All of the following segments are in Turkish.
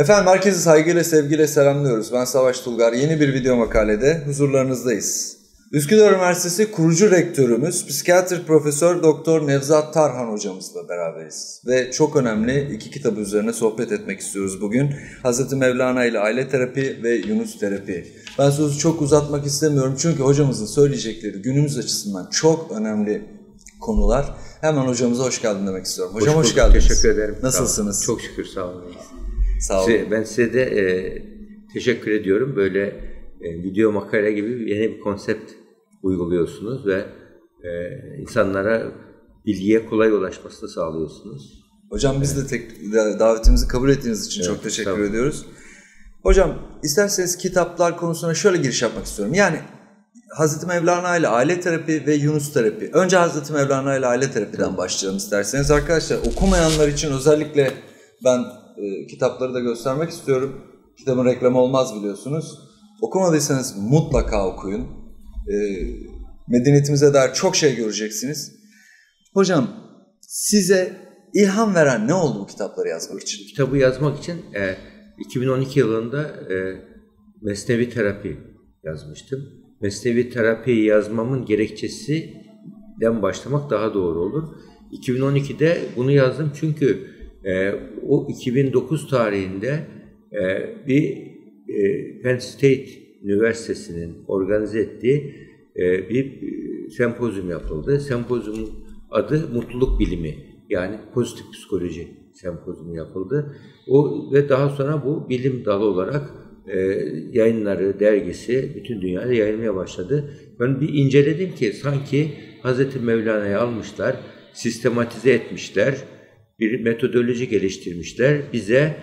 Efendim herkesi saygıyla sevgiyle selamlıyoruz. Ben Savaş Tulgar. Yeni bir video makalede huzurlarınızdayız. Üsküdar Üniversitesi kurucu rektörümüz psikiyatr profesör doktor Nevzat Tarhan hocamızla beraberiz. Ve çok önemli iki kitabı üzerine sohbet etmek istiyoruz bugün. Hazreti Mevlana ile aile terapi ve Yunus terapi. Ben sözü çok uzatmak istemiyorum çünkü hocamızın söyleyecekleri günümüz açısından çok önemli konular. Hemen hocamıza hoş geldin demek istiyorum. Hocam hoş, hoş geldiniz. Teşekkür ederim. Nasılsınız? Çok şükür sağ olun. Sağ olun. ben size de e, teşekkür ediyorum. Böyle e, video makale gibi yeni bir konsept uyguluyorsunuz ve e, insanlara bilgiye kolay ulaşmasını sağlıyorsunuz. Hocam biz de tek, davetimizi kabul ettiğiniz için evet, çok teşekkür tabii. ediyoruz. Hocam isterseniz kitaplar konusuna şöyle giriş yapmak istiyorum. Yani Hazreti Mevlana ile aile terapi ve Yunus terapi. Önce Hazreti Mevlana ile aile terapiden başlayalım isterseniz. Arkadaşlar okumayanlar için özellikle ben e, kitapları da göstermek istiyorum. Kitabın reklamı olmaz biliyorsunuz. Okumadıysanız mutlaka okuyun. E, medeniyetimize dair çok şey göreceksiniz. Hocam size ilham veren ne oldu bu kitapları yazmak için? Kitabı yazmak için e, 2012 yılında e, Mesnevi Terapi yazmıştım. Mesnevi Terapi yazmamın gerekçesinden başlamak daha doğru olur. 2012'de bunu yazdım çünkü e, o 2009 tarihinde e, bir e, Penn State Üniversitesi'nin organize ettiği e, bir sempozyum yapıldı. Sempozyumun adı Mutluluk Bilimi yani Pozitif Psikoloji sempozyumu yapıldı. O ve daha sonra bu bilim dalı olarak e, yayınları, dergisi bütün dünyada yayılmaya başladı. Ben bir inceledim ki sanki Hazreti Mevlana'yı almışlar, sistematize etmişler, bir metodoloji geliştirmişler. Bize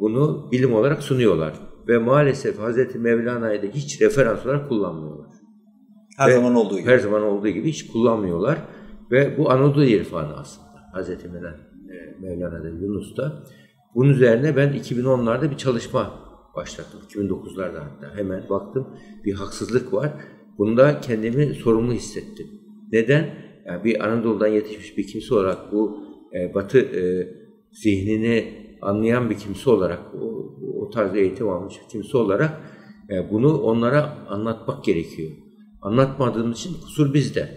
bunu bilim olarak sunuyorlar. Ve maalesef Hz. Mevlana'yı da hiç referans olarak kullanmıyorlar. Her Ve zaman olduğu gibi. Her zaman olduğu gibi hiç kullanmıyorlar. Ve bu Anadolu irfanı aslında. Hz. Mevlana'da, Yunus'ta. Bunun üzerine ben 2010'larda bir çalışma başlattım. 2009'larda hatta. Hemen baktım bir haksızlık var. Bunda kendimi sorumlu hissettim. Neden? Yani bir Anadolu'dan yetişmiş bir kimse olarak bu e, Batı e, zihnini anlayan bir kimse olarak, o, tarz eğitim almış bir kimse olarak e, bunu onlara anlatmak gerekiyor. Anlatmadığımız için kusur bizde.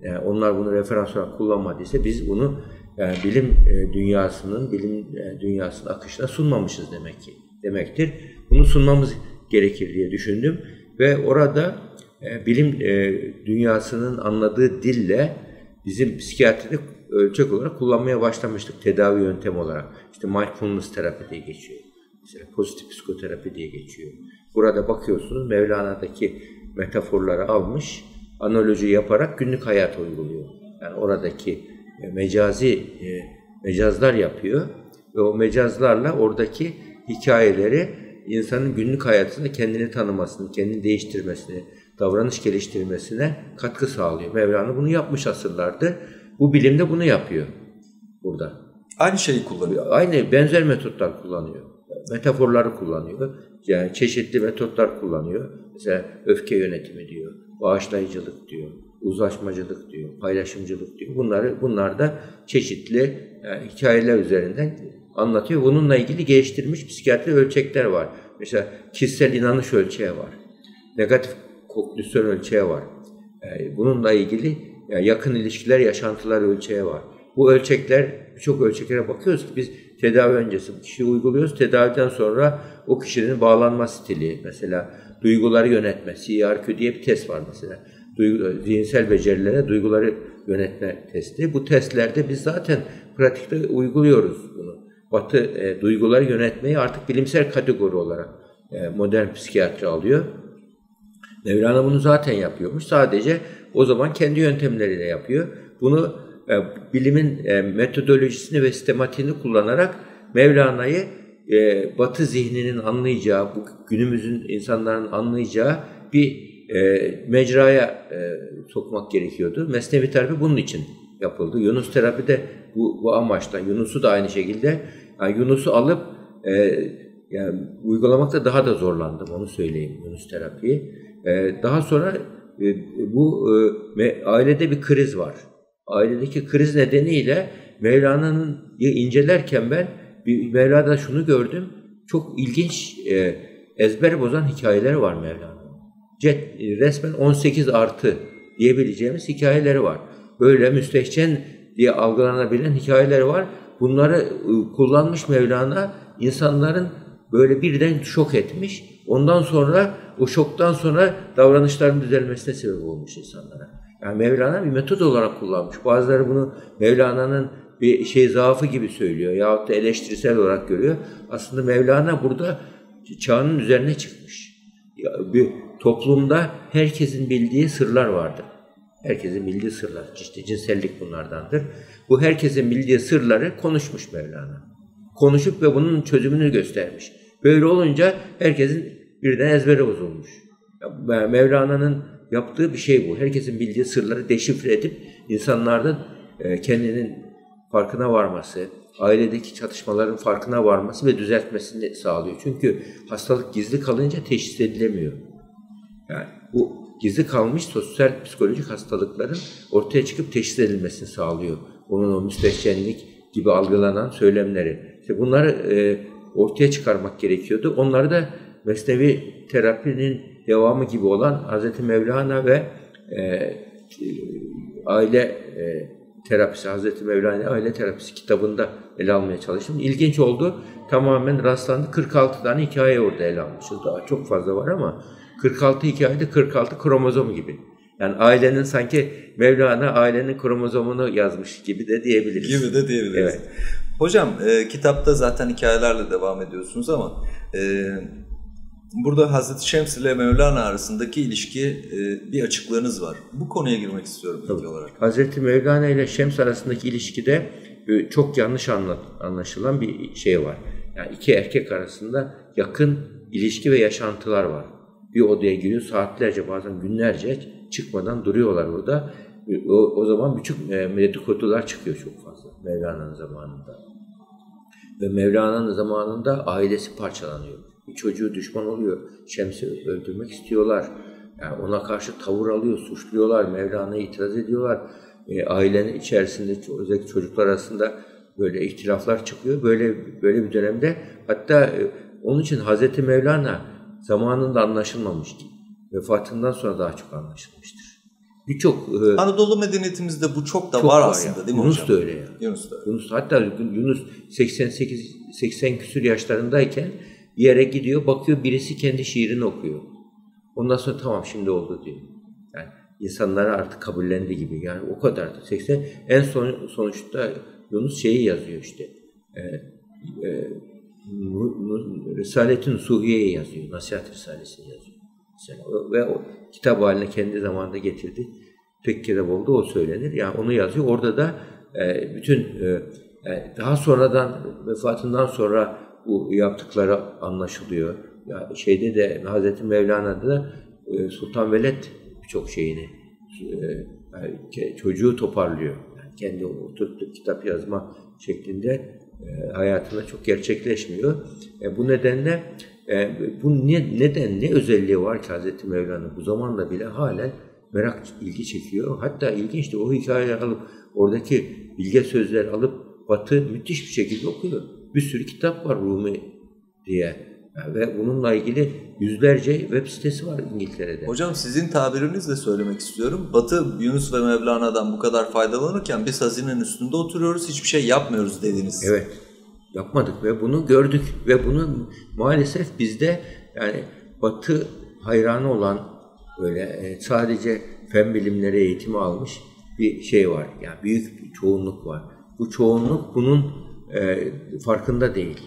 Yani onlar bunu referans olarak kullanmadıysa biz bunu yani bilim dünyasının, bilim dünyasının akışına sunmamışız demek ki demektir. Bunu sunmamız gerekir diye düşündüm ve orada bilim dünyasının anladığı dille bizim psikiyatride ölçek olarak kullanmaya başlamıştık tedavi yöntemi olarak. İşte mindfulness terapi diye geçiyor. Mesela pozitif psikoterapi diye geçiyor. Burada bakıyorsunuz Mevlana'daki metaforları almış, analoji yaparak günlük hayata uyguluyor. Yani oradaki e, mecazi e, mecazlar yapıyor ve o mecazlarla oradaki hikayeleri insanın günlük hayatında kendini tanımasını, kendini değiştirmesini, davranış geliştirmesine katkı sağlıyor. Mevlana bunu yapmış asırlardır. Bu bilimde bunu yapıyor burada. Aynı şeyi kullanıyor. Aynı benzer metotlar kullanıyor. Metaforları kullanıyor. Yani çeşitli metotlar kullanıyor. Mesela öfke yönetimi diyor, bağışlayıcılık diyor, uzlaşmacılık diyor, paylaşımcılık diyor. Bunları bunlar da çeşitli yani e, hikayeler üzerinden anlatıyor. Bununla ilgili geliştirilmiş psikiyatri ölçekler var. Mesela kişisel inanış ölçeği var. Negatif kognüsyon ölçeği var. Yani e, bununla ilgili yani yakın ilişkiler, yaşantılar ölçeği var. Bu ölçekler, birçok ölçeklere bakıyoruz ki biz tedavi öncesi bu kişiyi uyguluyoruz. Tedaviden sonra o kişinin bağlanma stili, mesela duyguları yönetme, CRQ diye bir test var mesela. Duygu, zihinsel becerilere duyguları yönetme testi. Bu testlerde biz zaten pratikte uyguluyoruz bunu. Batı e, duyguları yönetmeyi artık bilimsel kategori olarak e, modern psikiyatri alıyor. Mevlana bunu zaten yapıyormuş. Sadece o zaman kendi yöntemleriyle yapıyor. Bunu e, bilimin e, metodolojisini ve sistematiğini kullanarak Mevlana'yı e, Batı zihninin anlayacağı, bu günümüzün insanların anlayacağı bir e, mecraya e, sokmak gerekiyordu. Mesnevi terapi bunun için yapıldı. Yunus terapi de bu, bu amaçla. Yunus'u da aynı şekilde. Yani Yunus'u alıp e, yani uygulamakta daha da zorlandım onu söyleyeyim Yunus terapiyi. E, daha sonra bu e, ailede bir kriz var. Ailedeki kriz nedeniyle Mevlana'nın incelerken ben bir Mevla'da şunu gördüm. çok ilginç e, ezber bozan hikayeleri var Mevlana'nın. Resmen 18 artı diyebileceğimiz hikayeleri var. Böyle müstehcen diye algılanabilen hikayeleri var. Bunları e, kullanmış Mevlana insanların böyle birden şok etmiş. Ondan sonra o şoktan sonra davranışların düzelmesine sebep olmuş insanlara. Yani Mevlana bir metot olarak kullanmış. Bazıları bunu Mevlana'nın bir şey zaafı gibi söylüyor yahut da eleştirisel olarak görüyor. Aslında Mevlana burada çağının üzerine çıkmış. Bir toplumda herkesin bildiği sırlar vardır. Herkesin bildiği sırlar. İşte cinsellik bunlardandır. Bu herkesin bildiği sırları konuşmuş Mevlana. Konuşup ve bunun çözümünü göstermiş. Böyle olunca herkesin birden ezbere bozulmuş. Mevlana'nın yaptığı bir şey bu. Herkesin bildiği sırları deşifre edip insanlarda e, kendinin farkına varması, ailedeki çatışmaların farkına varması ve düzeltmesini sağlıyor. Çünkü hastalık gizli kalınca teşhis edilemiyor. Yani bu gizli kalmış sosyal psikolojik hastalıkların ortaya çıkıp teşhis edilmesini sağlıyor. Onun o müstehcenlik gibi algılanan söylemleri. İşte bunları e, ortaya çıkarmak gerekiyordu. Onları da Mesnevi terapinin devamı gibi olan Hz. Mevlana ve e, aile e, terapisi, Hz. Mevlana aile terapisi kitabında ele almaya çalıştım. İlginç oldu. Tamamen rastlandı. 46 tane hikaye orada ele almışız. Daha çok fazla var ama 46 hikayede 46 kromozom gibi. Yani ailenin sanki Mevlana ailenin kromozomunu yazmış gibi de diyebiliriz. Gibi de diyebiliriz. Evet. Hocam e, kitapta zaten hikayelerle devam ediyorsunuz ama e, burada Hazreti Şems ile Mevlana arasındaki ilişki e, bir açıklığınız var. Bu konuya girmek istiyorum ilk olarak. Hazreti Mevlana ile Şems arasındaki ilişkide e, çok yanlış anlaşılan bir şey var. Yani iki erkek arasında yakın ilişki ve yaşantılar var. Bir odaya giriyor saatlerce bazen günlerce çıkmadan duruyorlar orada. O, o zaman bütün e, dedikodular çıkıyor çok fazla Mevlana'nın zamanında. Ve Mevlana'nın zamanında ailesi parçalanıyor. Çocuğu düşman oluyor. Şems'i öldürmek istiyorlar. Yani ona karşı tavır alıyor, suçluyorlar. Mevlana'ya itiraz ediyorlar. E, ailenin içerisinde özellikle çocuklar arasında böyle ihtilaflar çıkıyor. Böyle böyle bir dönemde hatta e, onun için Hazreti Mevlana zamanında anlaşılmamış vefatından sonra daha çok anlaşılmıştır. Birçok e, Anadolu medeniyetimizde bu çok da çok var, aslında ya. değil mi Yunus hocam? da öyle ya. Yunus da. Yunus hatta Yunus 88 80 küsür yaşlarındayken yere gidiyor, bakıyor birisi kendi şiirini okuyor. Ondan sonra tamam şimdi oldu diyor. Yani insanları artık kabullendi gibi. Yani o kadar da 80 en son sonuçta Yunus şeyi yazıyor işte. E, e, Risaletin Suhiye'yi yazıyor. Nasihat Risalesi'ni yazıyor. Mesela, ve o kitap haline kendi zamanında getirdi. Tek kitap oldu o söylenir. Yani onu yazıyor. Orada da e, bütün e, e, daha sonradan vefatından sonra bu yaptıkları anlaşılıyor. Ya şeyde de Hazreti Mevlana'da da e, Sultan Veled birçok şeyini e, çocuğu toparlıyor. Yani kendi oturtup kitap yazma şeklinde e, hayatında çok gerçekleşmiyor. Bu nedenle bu ne, neden, ne özelliği var ki Hz. Mevlana bu zamanda bile halen merak, ilgi çekiyor. Hatta ilginçti o hikayeleri alıp oradaki bilge sözler alıp Batı müthiş bir şekilde okuyor. Bir sürü kitap var Rumi diye. ve bununla ilgili yüzlerce web sitesi var İngiltere'de. Hocam sizin tabirinizle söylemek istiyorum. Batı Yunus ve Mevlana'dan bu kadar faydalanırken biz hazinenin üstünde oturuyoruz, hiçbir şey yapmıyoruz dediniz. Evet yapmadık ve bunu gördük ve bunu maalesef bizde yani Batı hayranı olan böyle e, sadece fen bilimleri eğitimi almış bir şey var. Yani büyük bir çoğunluk var. Bu çoğunluk bunun e, farkında değil.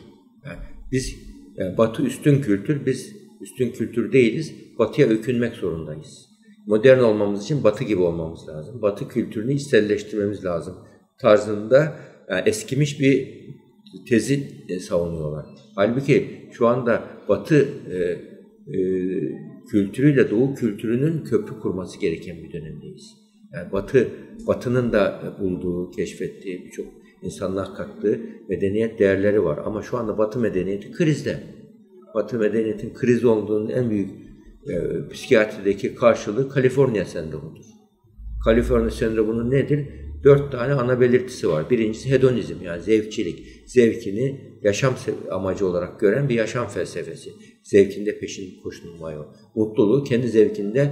Yani biz yani Batı üstün kültür, biz üstün kültür değiliz. Batıya ökünmek zorundayız. Modern olmamız için Batı gibi olmamız lazım. Batı kültürünü içselleştirmemiz lazım tarzında yani eskimiş bir tezi e, savunuyorlar. Halbuki şu anda Batı e, e, kültürüyle Doğu kültürünün köprü kurması gereken bir dönemdeyiz. Yani Batı, Batı'nın da bulduğu, keşfettiği birçok insanlığa kattığı medeniyet değerleri var. Ama şu anda Batı medeniyeti krizde. Batı medeniyetin kriz olduğunun en büyük e, psikiyatrideki karşılığı Kaliforniya sendromudur. Kaliforniya sendromu nedir? dört tane ana belirtisi var. Birincisi hedonizm yani zevkçilik. Zevkini yaşam amacı olarak gören bir yaşam felsefesi. Zevkinde peşin koşulmayı. Mutluluğu kendi zevkinde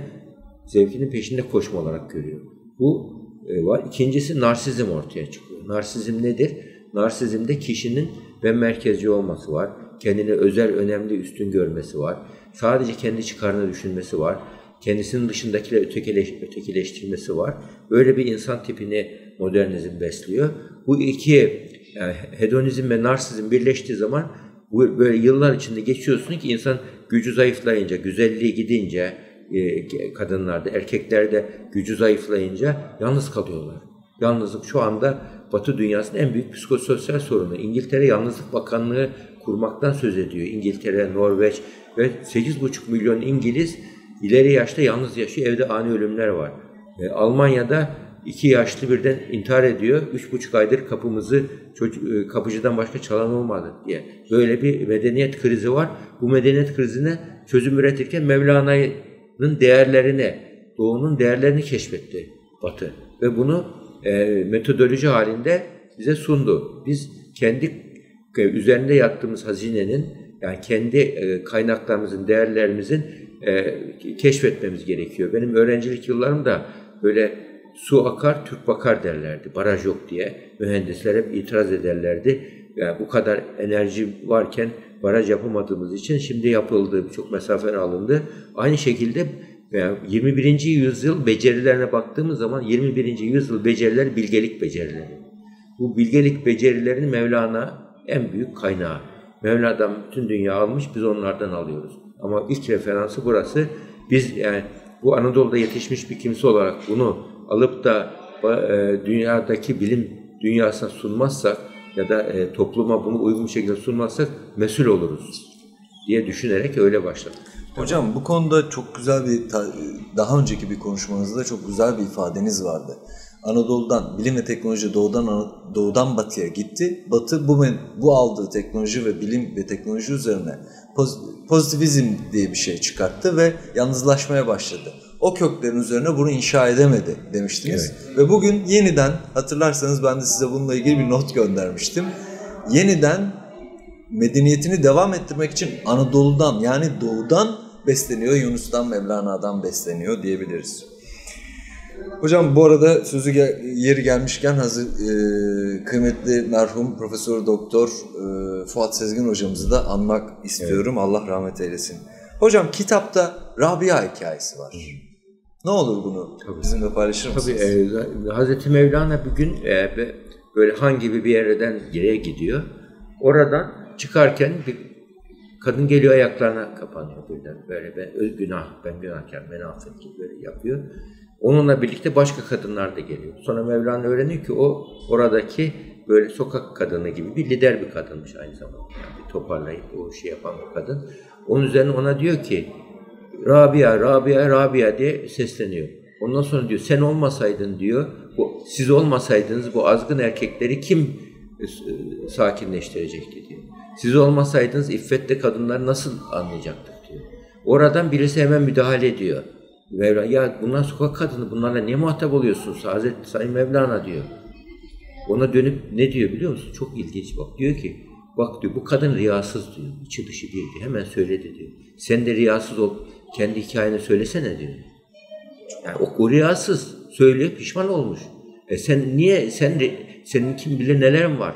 zevkinin peşinde koşma olarak görüyor. Bu e, var. İkincisi narsizm ortaya çıkıyor. Narsizm nedir? Narsizmde kişinin ben merkezci olması var. Kendini özel, önemli, üstün görmesi var. Sadece kendi çıkarını düşünmesi var. Kendisinin dışındakileri ötekileş, ötekileştirmesi var. Böyle bir insan tipini modernizm besliyor. Bu iki yani hedonizm ve narsizm birleştiği zaman böyle yıllar içinde geçiyorsun ki insan gücü zayıflayınca, güzelliği gidince, e, kadınlarda, erkeklerde gücü zayıflayınca yalnız kalıyorlar. Yalnızlık şu anda Batı dünyasının en büyük psikososyal sorunu. İngiltere Yalnızlık Bakanlığı kurmaktan söz ediyor. İngiltere, Norveç ve 8,5 milyon İngiliz ileri yaşta yalnız yaşıyor. Evde ani ölümler var. E, Almanya'da iki yaşlı birden intihar ediyor. Üç buçuk aydır kapımızı e, kapıcıdan başka çalan olmadı diye. Böyle bir medeniyet krizi var. Bu medeniyet krizine çözüm üretirken Mevlana'nın değerlerini, Doğu'nun değerlerini keşfetti Batı. Ve bunu e, metodoloji halinde bize sundu. Biz kendi e, üzerinde yattığımız hazinenin yani kendi e, kaynaklarımızın, değerlerimizin e, keşfetmemiz gerekiyor. Benim öğrencilik yıllarımda böyle su akar, Türk bakar derlerdi. Baraj yok diye. Mühendisler hep itiraz ederlerdi. Yani bu kadar enerji varken baraj yapamadığımız için şimdi yapıldı, çok mesafe alındı. Aynı şekilde yani 21. yüzyıl becerilerine baktığımız zaman 21. yüzyıl beceriler bilgelik becerileri. Bu bilgelik becerilerini Mevlana en büyük kaynağı. Mevla'dan bütün dünya almış, biz onlardan alıyoruz. Ama ilk referansı burası. Biz yani bu Anadolu'da yetişmiş bir kimse olarak bunu alıp da e, dünyadaki bilim dünyasına sunmazsak ya da e, topluma bunu uygun şekilde sunmazsak mesul oluruz diye düşünerek öyle başladık. Hocam bu konuda çok güzel bir daha önceki bir konuşmanızda çok güzel bir ifadeniz vardı. Anadolu'dan bilim ve teknoloji doğudan doğudan batıya gitti. Batı bu bu aldığı teknoloji ve bilim ve teknoloji üzerine pozitivizm diye bir şey çıkarttı ve yalnızlaşmaya başladı. O köklerin üzerine bunu inşa edemedi demiştiniz. Evet. Ve bugün yeniden hatırlarsanız ben de size bununla ilgili bir not göndermiştim. Yeniden medeniyetini devam ettirmek için Anadolu'dan yani doğudan besleniyor, Yunus'tan, Mevlana'dan besleniyor diyebiliriz. Hocam bu arada sözü gel yeri gelmişken hazır e, kıymetli merhum Profesör Doktor e, Fuat Sezgin hocamızı da anmak istiyorum. Evet. Allah rahmet eylesin. Hocam kitapta Rabia hikayesi var. Hı. Ne olur bunu Tabii. bizimle paylaşır mısınız? Tabii. E, Hazreti Mevlana bir gün e, böyle Han gibi bir yerden geriye gidiyor. Oradan çıkarken bir kadın geliyor ayaklarına kapanıyor birden. Böyle ben günah, ben günahkar, beni affet gibi böyle yapıyor. Onunla birlikte başka kadınlar da geliyor. Sonra Mevlana öğreniyor ki o oradaki böyle sokak kadını gibi bir lider bir kadınmış aynı zamanda. Yani toparlayıp o şey yapan bir kadın. Onun üzerine ona diyor ki Rabia, Rabia, Rabia diye sesleniyor. Ondan sonra diyor sen olmasaydın diyor, bu, siz olmasaydınız bu azgın erkekleri kim e, sakinleştirecekti diyor. Siz olmasaydınız iffetli kadınlar nasıl anlayacaktık diyor. Oradan birisi hemen müdahale ediyor. Mevlana ya bunlar sokak kadını bunlarla niye muhatap oluyorsunuz Hazreti Sayın Mevlana diyor. Ona dönüp ne diyor biliyor musun? Çok ilginç bak. Diyor ki bak diyor bu kadın riyasız diyor. İçi dışı bir diyor. Hemen söyledi diyor. Sen de riyasız ol. Kendi hikayeni söylesene diyor. Yani o, o riyasız söylüyor pişman olmuş. E sen niye sen senin kim bilir nelerin var.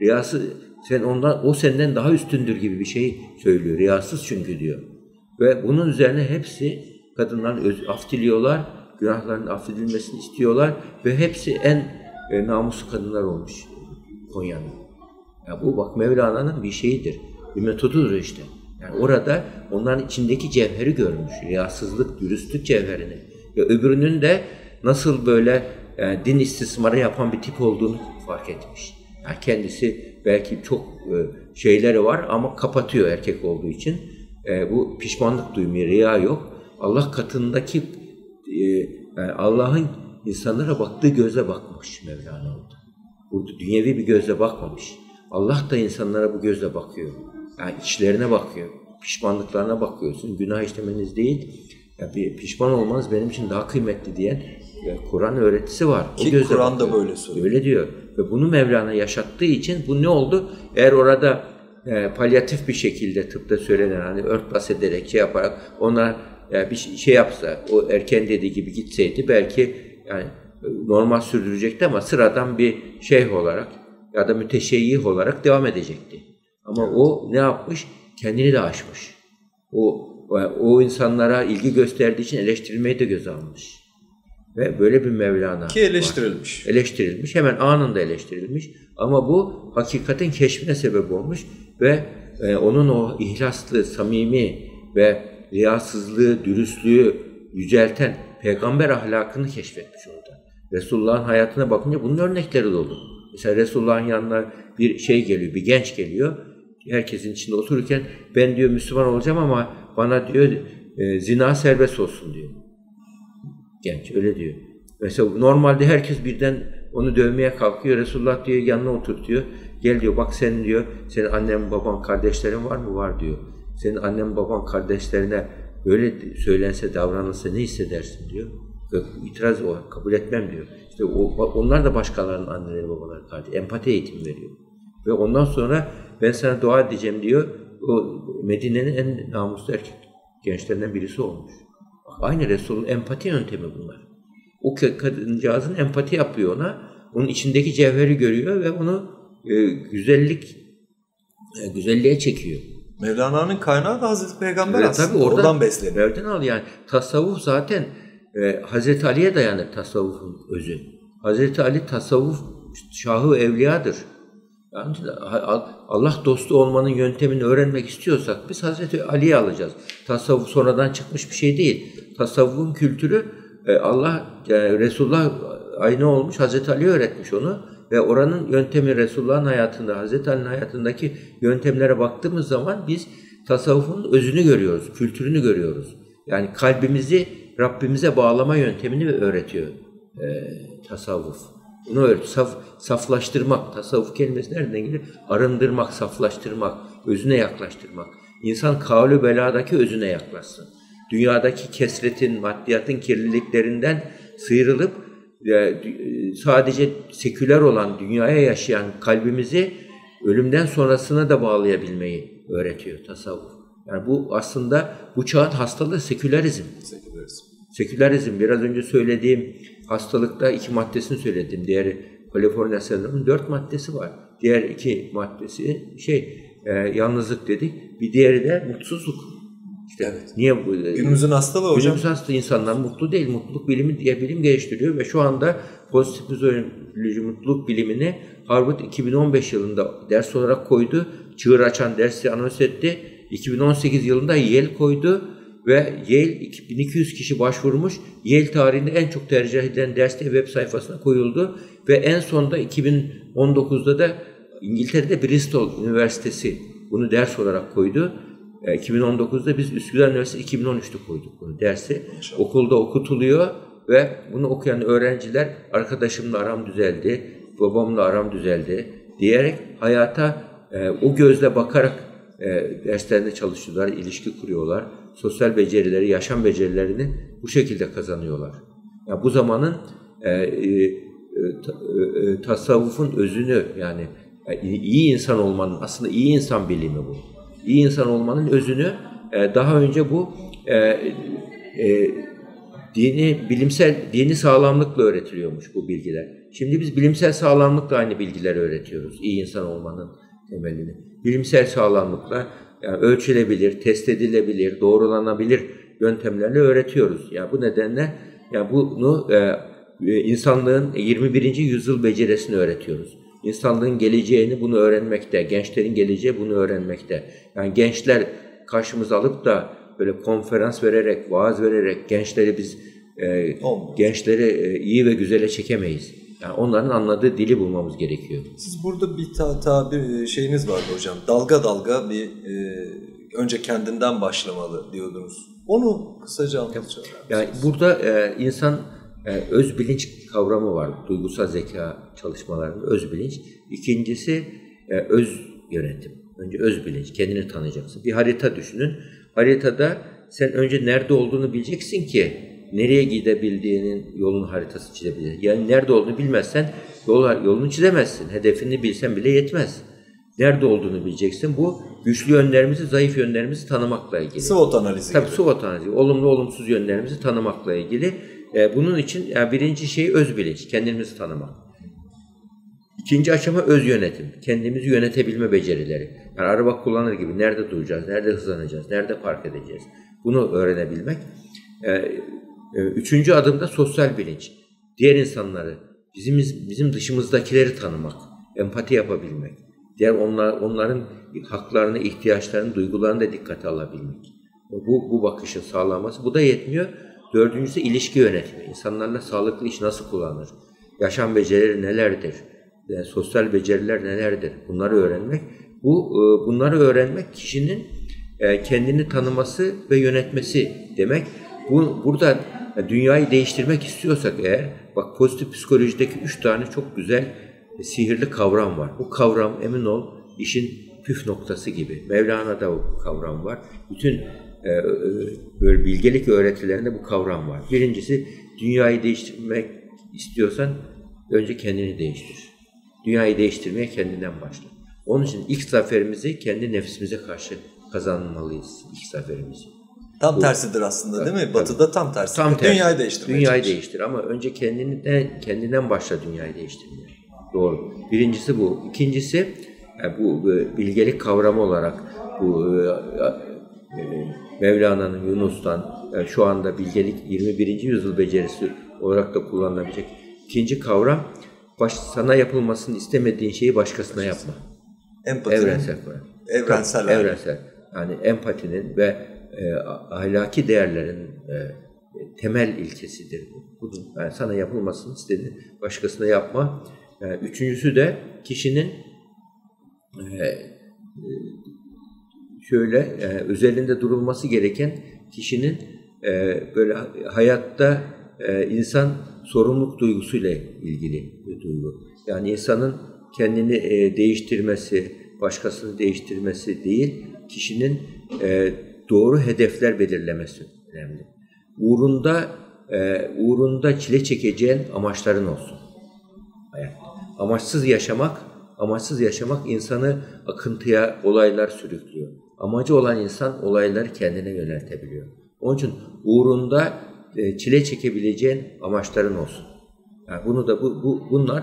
Riyasız sen ondan o senden daha üstündür gibi bir şey söylüyor. Riyasız çünkü diyor. Ve bunun üzerine hepsi kadınların öz, af diliyorlar, günahlarının affedilmesini istiyorlar ve hepsi en e, namuslu kadınlar olmuş Konya'nın. Ya bu bak Mevlana'nın bir şeyidir, bir metodudur işte. Yani orada onların içindeki cevheri görmüş, riyasızlık, dürüstlük cevherini. Ya öbürünün de nasıl böyle e, din istismarı yapan bir tip olduğunu fark etmiş. Yani kendisi belki çok e, şeyleri var ama kapatıyor erkek olduğu için. E, bu pişmanlık duymuyor, riya yok. Allah katındaki e, yani Allah'ın insanlara baktığı göze bakmış Mevlana orada. Burada dünyevi bir gözle bakmamış. Allah da insanlara bu gözle bakıyor. Yani içlerine bakıyor. Pişmanlıklarına bakıyorsun. Günah işlemeniz değil. Ya bir pişman olmanız benim için daha kıymetli diyen Kur'an öğretisi var. Ki Kur'an da böyle söylüyor. Öyle diyor. Ve bunu Mevlana yaşattığı için bu ne oldu? Eğer orada e, palyatif bir şekilde tıpta söylenen hani örtbas ederek şey yaparak ona e, bir şey yapsa o erken dediği gibi gitseydi belki yani normal sürdürecekti ama sıradan bir şeyh olarak ya da müteşeyyih olarak devam edecekti. Ama evet. o ne yapmış? Kendini de aşmış. O o insanlara ilgi gösterdiği için eleştirilmeyi de göze almış. Ve böyle bir Mevlana Ki eleştirilmiş. Var. Eleştirilmiş. Hemen anında eleştirilmiş. Ama bu hakikatin keşfine sebep olmuş ve e, onun o ihlaslı, samimi ve riyasızlığı, dürüstlüğü yücelten peygamber ahlakını keşfetmiş orada. Resulullah'ın hayatına bakınca bunun örnekleri dolu. Mesela Resulullah'ın yanına bir şey geliyor, bir genç geliyor. Herkesin içinde otururken ben diyor Müslüman olacağım ama bana diyor e, zina serbest olsun diyor. Genç öyle diyor. Mesela normalde herkes birden onu dövmeye kalkıyor. Resulullah diyor yanına oturtuyor. Gel diyor bak sen diyor senin annen baban kardeşlerin var mı? Var diyor. Senin annen baban kardeşlerine böyle söylense davranılsa ne hissedersin diyor. İtiraz o kabul etmem diyor. İşte o, onlar da başkalarının anneleri babaları kardeş. Empati eğitimi veriyor. Ve ondan sonra ben sana dua edeceğim diyor. O Medine'nin en namuslu erkek gençlerinden birisi olmuş. Aynı Resul'ün empati yöntemi bunlar. O kadıncağızın empati yapıyor ona. Onun içindeki cevheri görüyor ve onu e, güzellik e, güzelliğe çekiyor. Mevlana'nın kaynağı da Hazreti Peygamber evet, aslında. Tabii oradan, oradan besleniyor. Nereden al yani? Tasavvuf zaten e, Hazreti Ali'ye dayanır tasavvufun özü. Hazreti Ali tasavvuf şahı evliyadır. Yani Allah dostu olmanın yöntemini öğrenmek istiyorsak biz Hazreti Ali'yi alacağız. Tasavvuf sonradan çıkmış bir şey değil. Tasavvufun kültürü e, Allah, yani Resulullah aynı olmuş, Hazreti Ali öğretmiş onu. Ve oranın yöntemi Resulullah'ın hayatında, Hazreti Ali'nin hayatındaki yöntemlere baktığımız zaman biz tasavvufun özünü görüyoruz, kültürünü görüyoruz. Yani kalbimizi Rabbimize bağlama yöntemini öğretiyor e, tasavvuf. Bunu öğret, saf, saflaştırmak, tasavvuf kelimesi nereden gelir? Arındırmak, saflaştırmak, özüne yaklaştırmak. İnsan kavlu beladaki özüne yaklaşsın. Dünyadaki kesretin, maddiyatın kirliliklerinden sıyrılıp e, sadece seküler olan, dünyaya yaşayan kalbimizi ölümden sonrasına da bağlayabilmeyi öğretiyor tasavvuf. Yani bu aslında bu çağın hastalığı sekülerizm. Sekülerizm. Sekülerizm. Biraz önce söylediğim hastalıkta iki maddesini söyledim. Diğeri Kaliforniya sendromunun dört maddesi var. Diğer iki maddesi şey e, yalnızlık dedik. Bir diğeri de mutsuzluk. İşte evet. niye bu? Günümüzün hastalığı hocam. Günümüz hasta insanlar mutlu değil. Mutluluk bilimi diye bilim geliştiriyor ve şu anda pozitif psikoloji mutluluk bilimini Harvard 2015 yılında ders olarak koydu. Çığır açan dersi anons etti. 2018 yılında Yale koydu ve Yale 1200 kişi başvurmuş. Yale tarihinde en çok tercih edilen derste web sayfasına koyuldu ve en sonunda 2019'da da İngiltere'de Bristol Üniversitesi bunu ders olarak koydu. 2019'da e, biz Üsküdar Üniversitesi 2013'te koyduk bunu dersi. İnşallah. Okulda okutuluyor ve bunu okuyan öğrenciler arkadaşımla aram düzeldi, babamla aram düzeldi diyerek hayata e, o gözle bakarak e, derslerinde çalışıyorlar, ilişki kuruyorlar. Sosyal becerileri, yaşam becerilerini bu şekilde kazanıyorlar. Yani bu zamanın e, e, e, e tasavvufun özünü yani iyi insan olmanın aslında iyi insan bilimi bu. İyi insan olmanın özünü e, daha önce bu e, e, dini bilimsel dini sağlamlıkla öğretiliyormuş bu bilgiler. Şimdi biz bilimsel sağlamlıkla aynı bilgileri öğretiyoruz. İyi insan olmanın temelini. Bilimsel sağlamlıkla yani ölçülebilir, test edilebilir, doğrulanabilir yöntemlerle öğretiyoruz. Yani bu nedenle yani bunu e, insanlığın 21. yüzyıl becerisini öğretiyoruz. İnsanlığın geleceğini bunu öğrenmekte, gençlerin geleceği bunu öğrenmekte. Yani gençler karşımıza alıp da böyle konferans vererek, vaaz vererek gençleri biz e, gençleri e, iyi ve güzele çekemeyiz. Yani onların anladığı dili bulmamız gerekiyor. Siz burada bir ta tabir e, şeyiniz vardı hocam. Dalga dalga bir e, önce kendinden başlamalı diyordunuz. Onu kısaca anlatacağım. Yani burada e, insan e, öz bilinç kavramı var. Duygusal zeka çalışmalarında öz bilinç. İkincisi e, öz yönetim. Önce öz bilinç. Kendini tanıyacaksın. Bir harita düşünün. Haritada sen önce nerede olduğunu bileceksin ki nereye gidebildiğinin yolun haritası çizebilir. Yani nerede olduğunu bilmezsen yol, yolunu çizemezsin. Hedefini bilsen bile yetmez. Nerede olduğunu bileceksin. Bu güçlü yönlerimizi, zayıf yönlerimizi tanımakla ilgili. SWOT analizi Tabii gibi. SWOT analizi. Olumlu, olumsuz yönlerimizi tanımakla ilgili. E, bunun için yani birinci şey öz bilinç, kendimizi tanımak. İkinci aşama öz yönetim. Kendimizi yönetebilme becerileri. Yani araba kullanır gibi nerede duracağız, nerede hızlanacağız, nerede park edeceğiz. Bunu öğrenebilmek. Ee, e, üçüncü adımda sosyal bilinç. Diğer insanları, bizim bizim dışımızdakileri tanımak, empati yapabilmek. Diğer onlar onların haklarını, ihtiyaçlarını, duygularını da dikkate alabilmek. Bu bu bakışın sağlanması. Bu da yetmiyor. Dördüncüsü ilişki yönetimi. İnsanlarla sağlıklı iş nasıl kullanır? Yaşam becerileri nelerdir? Yani sosyal beceriler nelerdir? Bunları öğrenmek. Bu e, bunları öğrenmek kişinin e, kendini tanıması ve yönetmesi demek. Bu burada dünyayı değiştirmek istiyorsak eğer bak pozitif psikolojideki üç tane çok güzel e, sihirli kavram var. Bu kavram emin ol işin püf noktası gibi. Mevlana'da o kavram var. Bütün e, e, böyle bilgelik öğretilerinde bu kavram var. Birincisi dünyayı değiştirmek istiyorsan önce kendini değiştir. Dünyayı değiştirmeye kendinden başla. Onun için ilk zaferimizi kendi nefsimize karşı kazanmalıyız. ilk zaferimizi. Tam Bu- tersidir aslında değil mi? Tabii. Batı'da tam tersi. Tam tersi. Dünyayı değiştirmeye Dünyayı çalış. değiştir ama önce kendinden, kendinden başla dünyayı değiştirmeye. Doğru. Birincisi bu. İkincisi e, bu e, bilgelik kavramı olarak bu e, e, Mevlana'nın Yunus'tan e, şu anda bilgelik 21. yüzyıl becerisi olarak da kullanılabilecek. İkinci kavram baş, sana yapılmasını istemediğin şeyi başkasına yapma. Empatinin Evrensel evrensel Tabii, evrensel. Yani empatinin ve e, ahlaki değerlerin e, temel ilkesidir. bu. Yani sana yapılmasını istediğin başkasına yapma. E, üçüncüsü de kişinin e, şöyle e, üzerinde durulması gereken kişinin e, böyle hayatta e, insan sorumluluk duygusuyla ilgili bir duygu. Yani insanın kendini e, değiştirmesi, başkasını değiştirmesi değil, kişinin e, doğru hedefler belirlemesi önemli. Uğrunda e, uğrunda çile çekeceğin amaçların olsun. Hayat. Amaçsız yaşamak, amaçsız yaşamak insanı akıntıya, olaylar sürüklüyor. Amacı olan insan olayları kendine yöneltebiliyor. Onun için uğrunda e, çile çekebileceğin amaçların olsun. Yani bunu da bu, bu bunlar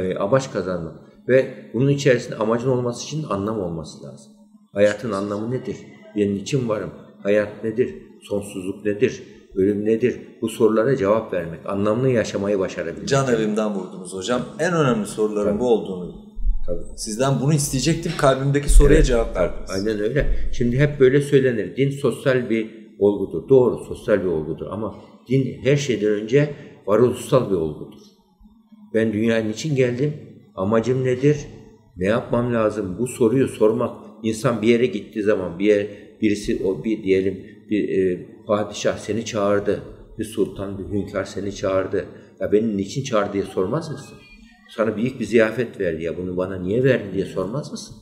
e, amaç kazanmak ve bunun içerisinde amacın olması için anlam olması lazım. Hayatın anlamı nedir? Ben niçin varım? Hayat nedir? Sonsuzluk nedir? Ölüm nedir? Bu sorulara cevap vermek, anlamlı yaşamayı başarabilmek. Can evimden vurdunuz hocam. En önemli soruların Tabii. bu olduğunu. Tabii. Sizden bunu isteyecektim. Kalbimdeki soruya Evet. cevap verdiniz. Aynen öyle. Şimdi hep böyle söylenir. Din sosyal bir olgudur. Doğru, sosyal bir olgudur. Ama din her şeyden önce varoluşsal bir olgudur. Ben dünyaya niçin geldim? Amacım nedir? Ne yapmam lazım? Bu soruyu sormak. İnsan bir yere gittiği zaman bir yer, birisi o bir diyelim bir e, padişah seni çağırdı. Bir sultan, bir hünkâr seni çağırdı. Ya beni niçin çağırdı diye sormaz mısın? Sana büyük bir ziyafet verdi ya bunu bana niye verdin diye sormaz mısın?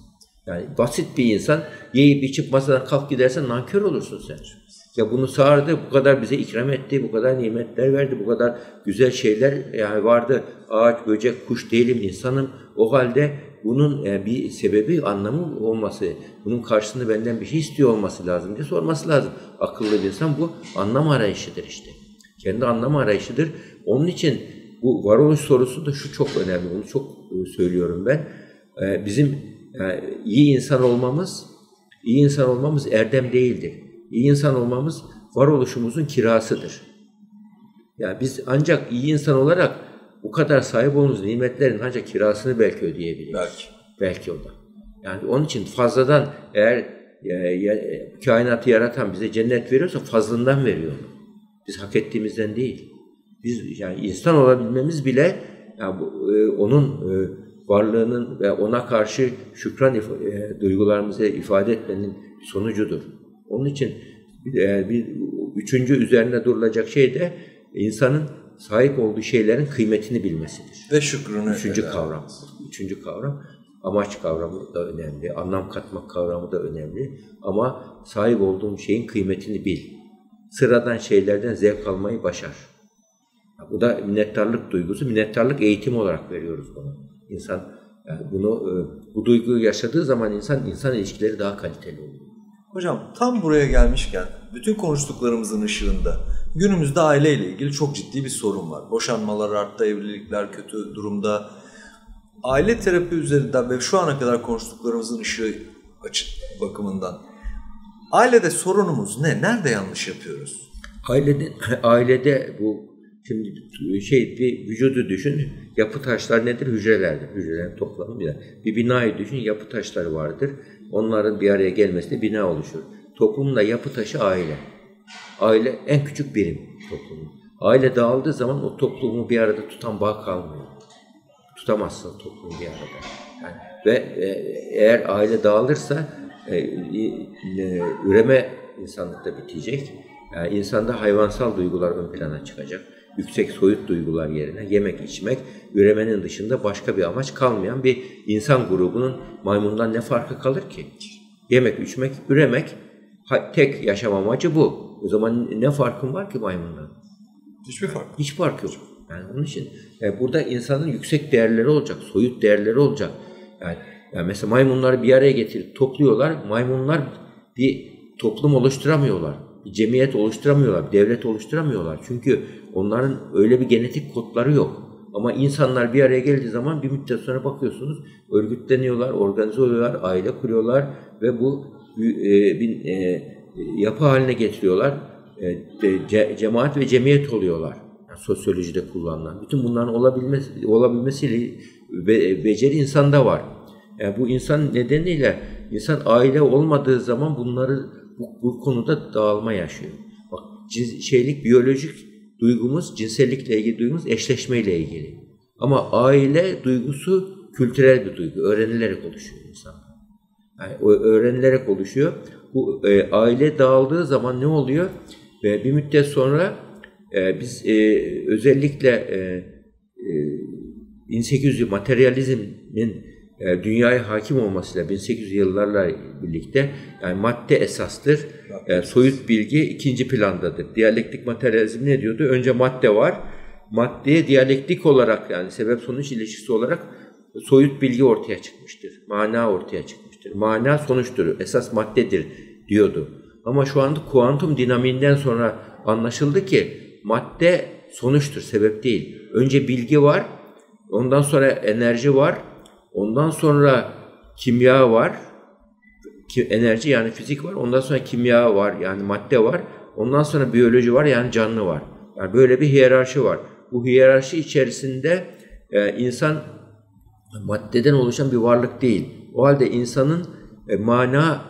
Yani basit bir insan yiyip içip masadan kalk gidersen nankör olursun sen. Ya bunu sağırdı, bu kadar bize ikram etti, bu kadar nimetler verdi, bu kadar güzel şeyler yani vardı. Ağaç, böcek, kuş değilim, insanım. O halde bunun e, bir sebebi, anlamı olması, bunun karşısında benden bir şey istiyor olması lazım diye sorması lazım. Akıllı bir insan bu anlam arayışıdır işte. Kendi anlam arayışıdır. Onun için bu varoluş sorusu da şu çok önemli. Bunu çok e, söylüyorum ben. E, Bizim e, iyi insan olmamız, iyi insan olmamız erdem değildir. İyi insan olmamız varoluşumuzun kirasıdır. Yani biz ancak iyi insan olarak bu kadar sahip olduğumuz nimetlerin ancak kirasını belki ödeyebiliriz. Belki. Belki o da. Yani onun için fazladan eğer e, e, kainatı yaratan bize cennet veriyorsa fazlından veriyor. Biz hak ettiğimizden değil. Biz yani insan olabilmemiz bile yani bu, e, onun e, varlığının ve ona karşı şükran if- e, duygularımızı ifade etmenin sonucudur. Onun için bir, e, bir üçüncü üzerine durulacak şey de insanın sahip olduğu şeylerin kıymetini bilmesidir. Ve şükrünü. Üçüncü eder. kavram. Üçüncü kavram. Amaç kavramı da önemli. Anlam katmak kavramı da önemli. Ama sahip olduğun şeyin kıymetini bil. sıradan şeylerden zevk almayı başar. Bu da minnettarlık duygusu. Minnettarlık eğitim olarak veriyoruz bunu. İnsan yani bunu e, bu duyguyu yaşadığı zaman insan insan ilişkileri daha kaliteli oluyor. Hocam tam buraya gelmişken bütün konuştuklarımızın ışığında günümüzde aileyle ilgili çok ciddi bir sorun var. Boşanmalar arttı, evlilikler kötü durumda. Aile terapi üzerinden ve şu ana kadar konuştuklarımızın ışığı açık bakımından ailede sorunumuz ne? Nerede yanlış yapıyoruz? Ailede ailede bu şimdi şey bir vücudu düşün. Yapı taşlar nedir? Hücrelerdir. Hücrelerin toplamı bir. Bir binayı düşün. Yapı taşları vardır. Onların bir araya gelmesiyle bina oluşur. Toplumda yapı taşı aile. Aile en küçük birim toplumun. Aile dağıldığı zaman o toplumu bir arada tutan bağ kalmıyor. Tutamazsın toplumu bir arada. Yani ve e, eğer aile dağılırsa e, e, üreme insanlıkta bitecek. Yani insanda hayvansal duygular ön plana çıkacak. Yüksek soyut duygular yerine yemek içmek, üremenin dışında başka bir amaç kalmayan bir insan grubunun maymundan ne farkı kalır ki? Yemek, içmek, üremek tek yaşam amacı bu. O zaman ne farkın var ki maymundan? Hiçbir fark. Hiç fark yok. Yani onun için yani burada insanın yüksek değerleri olacak, soyut değerleri olacak. Yani, yani mesela maymunları bir araya getirip topluyorlar. Maymunlar bir toplum oluşturamıyorlar. Bir cemiyet oluşturamıyorlar, bir devlet oluşturamıyorlar. Çünkü onların öyle bir genetik kodları yok. Ama insanlar bir araya geldiği zaman bir müddet sonra bakıyorsunuz örgütleniyorlar, organize oluyorlar, aile kuruyorlar ve bu e, bir e, yapı haline getiriyorlar. E, ce, cemaat ve cemiyet oluyorlar. Yani sosyolojide kullanılan. Bütün bunların olabilmesi, olabilmesiyle be, beceri insanda var. Yani bu insan nedeniyle insan aile olmadığı zaman bunları bu, bu konuda dağılma yaşıyor. Bak cins, şeylik biyolojik duygumuz, cinsellikle ilgili duygumuz eşleşmeyle ilgili. Ama aile duygusu kültürel bir duygu, öğrenilerek oluşuyor insan. Yani öğrenilerek oluşuyor. Bu e, aile dağıldığı zaman ne oluyor? Ve bir müddet sonra e, biz e, özellikle e, e, 1800 materyalizmin e, dünyaya hakim olmasıyla 1800 yıllarla birlikte yani madde esastır. E, soyut bilgi ikinci plandadır. Diyalektik materyalizm ne diyordu? Önce madde var. Maddeye diyalektik olarak yani sebep sonuç ilişkisi olarak soyut bilgi ortaya çıkmıştır. Mana ortaya çıkmıştır. Mana sonuçtur. Esas maddedir diyordu. Ama şu anda kuantum dinamiğinden sonra anlaşıldı ki madde sonuçtur, sebep değil. Önce bilgi var, ondan sonra enerji var, ondan sonra kimya var, enerji yani fizik var, ondan sonra kimya var yani madde var, ondan sonra biyoloji var yani canlı var. Yani böyle bir hiyerarşi var. Bu hiyerarşi içerisinde e, insan maddeden oluşan bir varlık değil. O halde insanın e, mana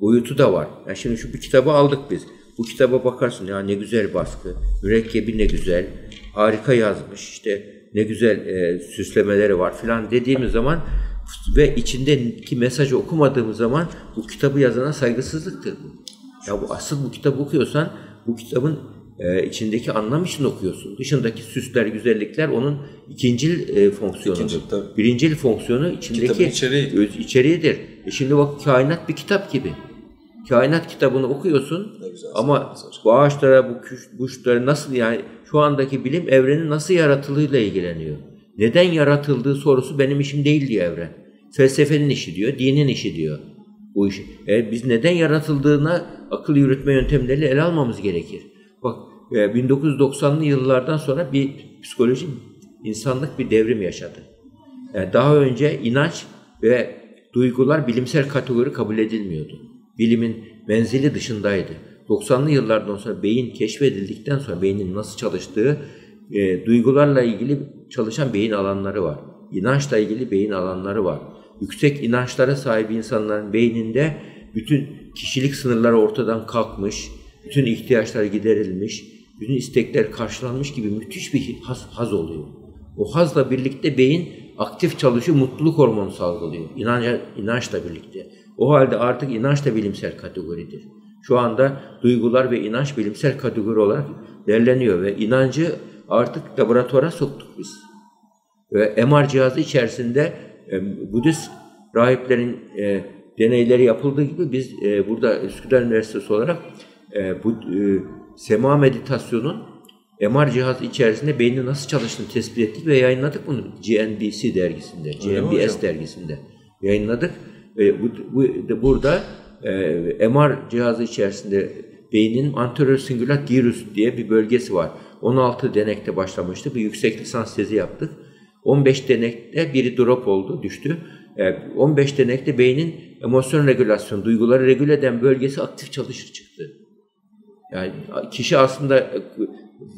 boyutu da var. Yani şimdi şu bir kitabı aldık biz. Bu kitaba bakarsın ya ne güzel baskı, mürekkebi ne güzel, harika yazmış işte ne güzel e, süslemeleri var filan dediğimiz zaman ve içindeki mesajı okumadığımız zaman bu kitabı yazana saygısızlıktır. Ya bu asıl bu kitabı okuyorsan bu kitabın e, içindeki anlam için okuyorsun. Dışındaki süsler, güzellikler onun ikincil e, fonksiyonudur. İkinci, Birincil fonksiyonu içindeki içeriği. İçeriğidir. E şimdi bak kainat bir kitap gibi. Kainat kitabını okuyorsun ama bu ağaçlara, bu kuşlara nasıl yani şu andaki bilim evrenin nasıl yaratıldığıyla ilgileniyor. Neden yaratıldığı sorusu benim işim değil diyor evren. Felsefenin işi diyor, dinin işi diyor bu işi. E, biz neden yaratıldığına akıl yürütme yöntemleriyle ele almamız gerekir. Bak 1990'lı e, yıllardan sonra bir psikoloji, insanlık bir devrim yaşadı. Yani daha önce inanç ve duygular bilimsel kategori kabul edilmiyordu. Bilimin menzili dışındaydı. 90'lı yıllardan sonra beyin keşfedildikten sonra beynin nasıl çalıştığı, e, duygularla ilgili çalışan beyin alanları var. İnançla ilgili beyin alanları var. Yüksek inançlara sahip insanların beyninde bütün kişilik sınırları ortadan kalkmış, bütün ihtiyaçlar giderilmiş, bütün istekler karşılanmış gibi müthiş bir haz, haz oluyor. O hazla birlikte beyin aktif çalışıyor, mutluluk hormonu salgılıyor. İnanca, inançla birlikte. O halde artık inanç da bilimsel kategoridir. Şu anda duygular ve inanç bilimsel kategori olarak değerleniyor ve inancı artık laboratuvara soktuk biz. Ve MR cihazı içerisinde e, Budist rahiplerin e, deneyleri yapıldığı gibi biz e, burada Üsküdar Üniversitesi olarak e, bu e, sema meditasyonun MR cihazı içerisinde beynin nasıl çalıştığını tespit ettik ve yayınladık bunu GNBC dergisinde, GNBS dergisinde yayınladık. Ve bu, bu, burada e, MR cihazı içerisinde beynin anterior singular gyrus diye bir bölgesi var. 16 denekte başlamıştı. Bir yüksek lisans tezi yaptık. 15 denekte biri drop oldu, düştü. 15 e, denekte beynin emosyon regülasyon, duyguları regüle eden bölgesi aktif çalışır çıktı. Yani kişi aslında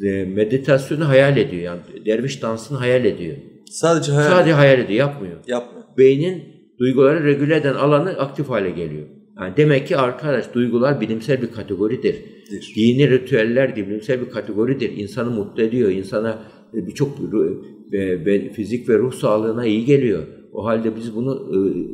e, meditasyonu hayal ediyor. Yani derviş dansını hayal ediyor. Sadece hayal, Sadece hayal ediyor, yapmıyor. Yapmıyor. Beynin duyguları regüle eden alanı aktif hale geliyor. Yani demek ki arkadaş duygular bilimsel bir kategoridir. Dir. Dini ritüeller bilimsel bir kategoridir. İnsanı mutlu ediyor, insana e, birçok e, fizik ve ruh sağlığına iyi geliyor. O halde biz bunu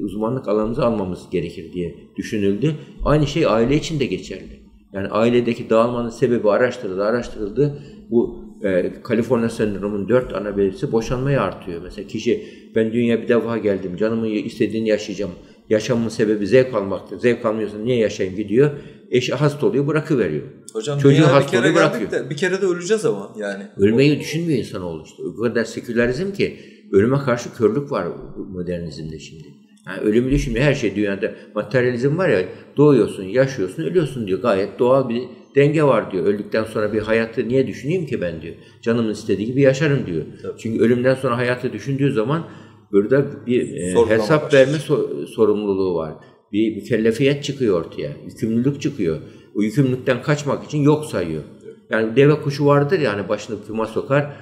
uzmanlık alanımıza almamız gerekir diye düşünüldü. Aynı şey aile için de geçerli. Yani ailedeki dağılmanın sebebi araştırıldı, araştırıldı. Bu e, Kaliforniya sendromunun dört ana belirtisi boşanmayı artıyor. Mesela kişi ben dünya bir defa geldim, canımı istediğini yaşayacağım. Yaşamın sebebi zevk almaktır. Zevk almıyorsa niye yaşayayım gidiyor. Eşi hasta oluyor, bırakıveriyor. Hocam Çocuğu hasta oluyor, bırakıyor. De, bir kere de öleceğiz ama yani. Ölmeyi düşünmüyor insanoğlu işte. O kadar sekülerizm ki ölüme karşı körlük var modernizmde şimdi. Yani ölümü düşünmüyor. Her şey dünyada materyalizm var ya doğuyorsun, yaşıyorsun, ölüyorsun diyor. Gayet doğal bir denge var diyor. Öldükten sonra bir hayatı niye düşüneyim ki ben diyor. Canımın istediği gibi yaşarım diyor. Tabii. Çünkü ölümden sonra hayatı düşündüğü zaman burada bir e, hesap başlar. verme so- sorumluluğu var. Bir mükellefiyet çıkıyor ortaya. Yükümlülük çıkıyor. O yükümlülükten kaçmak için yok sayıyor. Yani deve kuşu vardır yani başını kuma sokar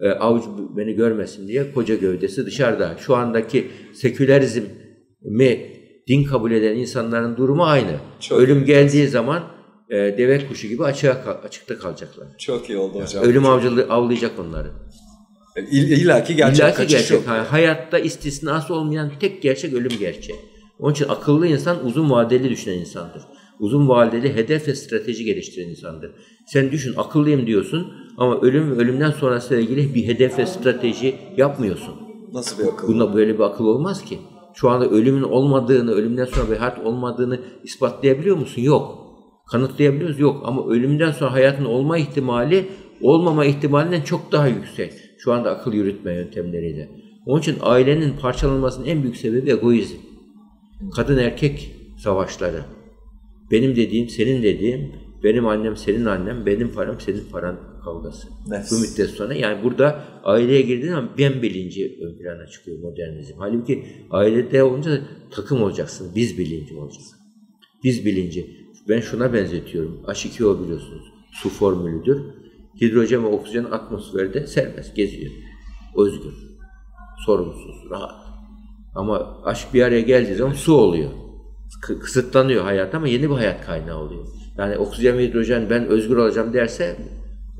e, avuç beni görmesin diye koca gövdesi dışarıda. Şu andaki sekülerizm mi din kabul eden insanların durumu aynı. Çok Ölüm geldiği zaman e, deve kuşu gibi açığa, açıkta kalacaklar. Çok iyi oldu hocam. Ölüm avcılığı avlayacak onları. İl, illaki gerçek. İllaki gerçek. Ha, hayatta istisnası olmayan tek gerçek ölüm gerçeği. Onun için akıllı insan uzun vadeli düşünen insandır. Uzun vadeli hedef ve strateji geliştiren insandır. Sen düşün akıllıyım diyorsun ama ölüm ve ölümden sonrasıyla ilgili bir hedef ve strateji yapmıyorsun. Nasıl bir akıl? Bunda böyle bir akıl olmaz ki şu anda ölümün olmadığını, ölümden sonra bir hayat olmadığını ispatlayabiliyor musun? Yok. Kanıtlayabiliyoruz? Yok. Ama ölümden sonra hayatın olma ihtimali olmama ihtimalinden çok daha yüksek. Şu anda akıl yürütme yöntemleriyle. Onun için ailenin parçalanmasının en büyük sebebi egoizm. Kadın erkek savaşları. Benim dediğim, senin dediğim, benim annem senin annem, benim param senin paran kavgası. Nefs. Bu müddet sonra yani burada aileye girdiğin zaman ben bilinci ön plana çıkıyor modernizm. Halbuki ailede olunca takım olacaksın, biz bilinci olacaksın. Biz bilinci. Ben şuna benzetiyorum. H2O biliyorsunuz. Su formülüdür. Hidrojen ve oksijen atmosferde serbest geziyor. Özgür. Sorumsuz, rahat. Ama aşk bir araya geldiği zaman su oluyor. Kısıtlanıyor hayat ama yeni bir hayat kaynağı oluyor. Yani oksijen ve hidrojen ben özgür olacağım derse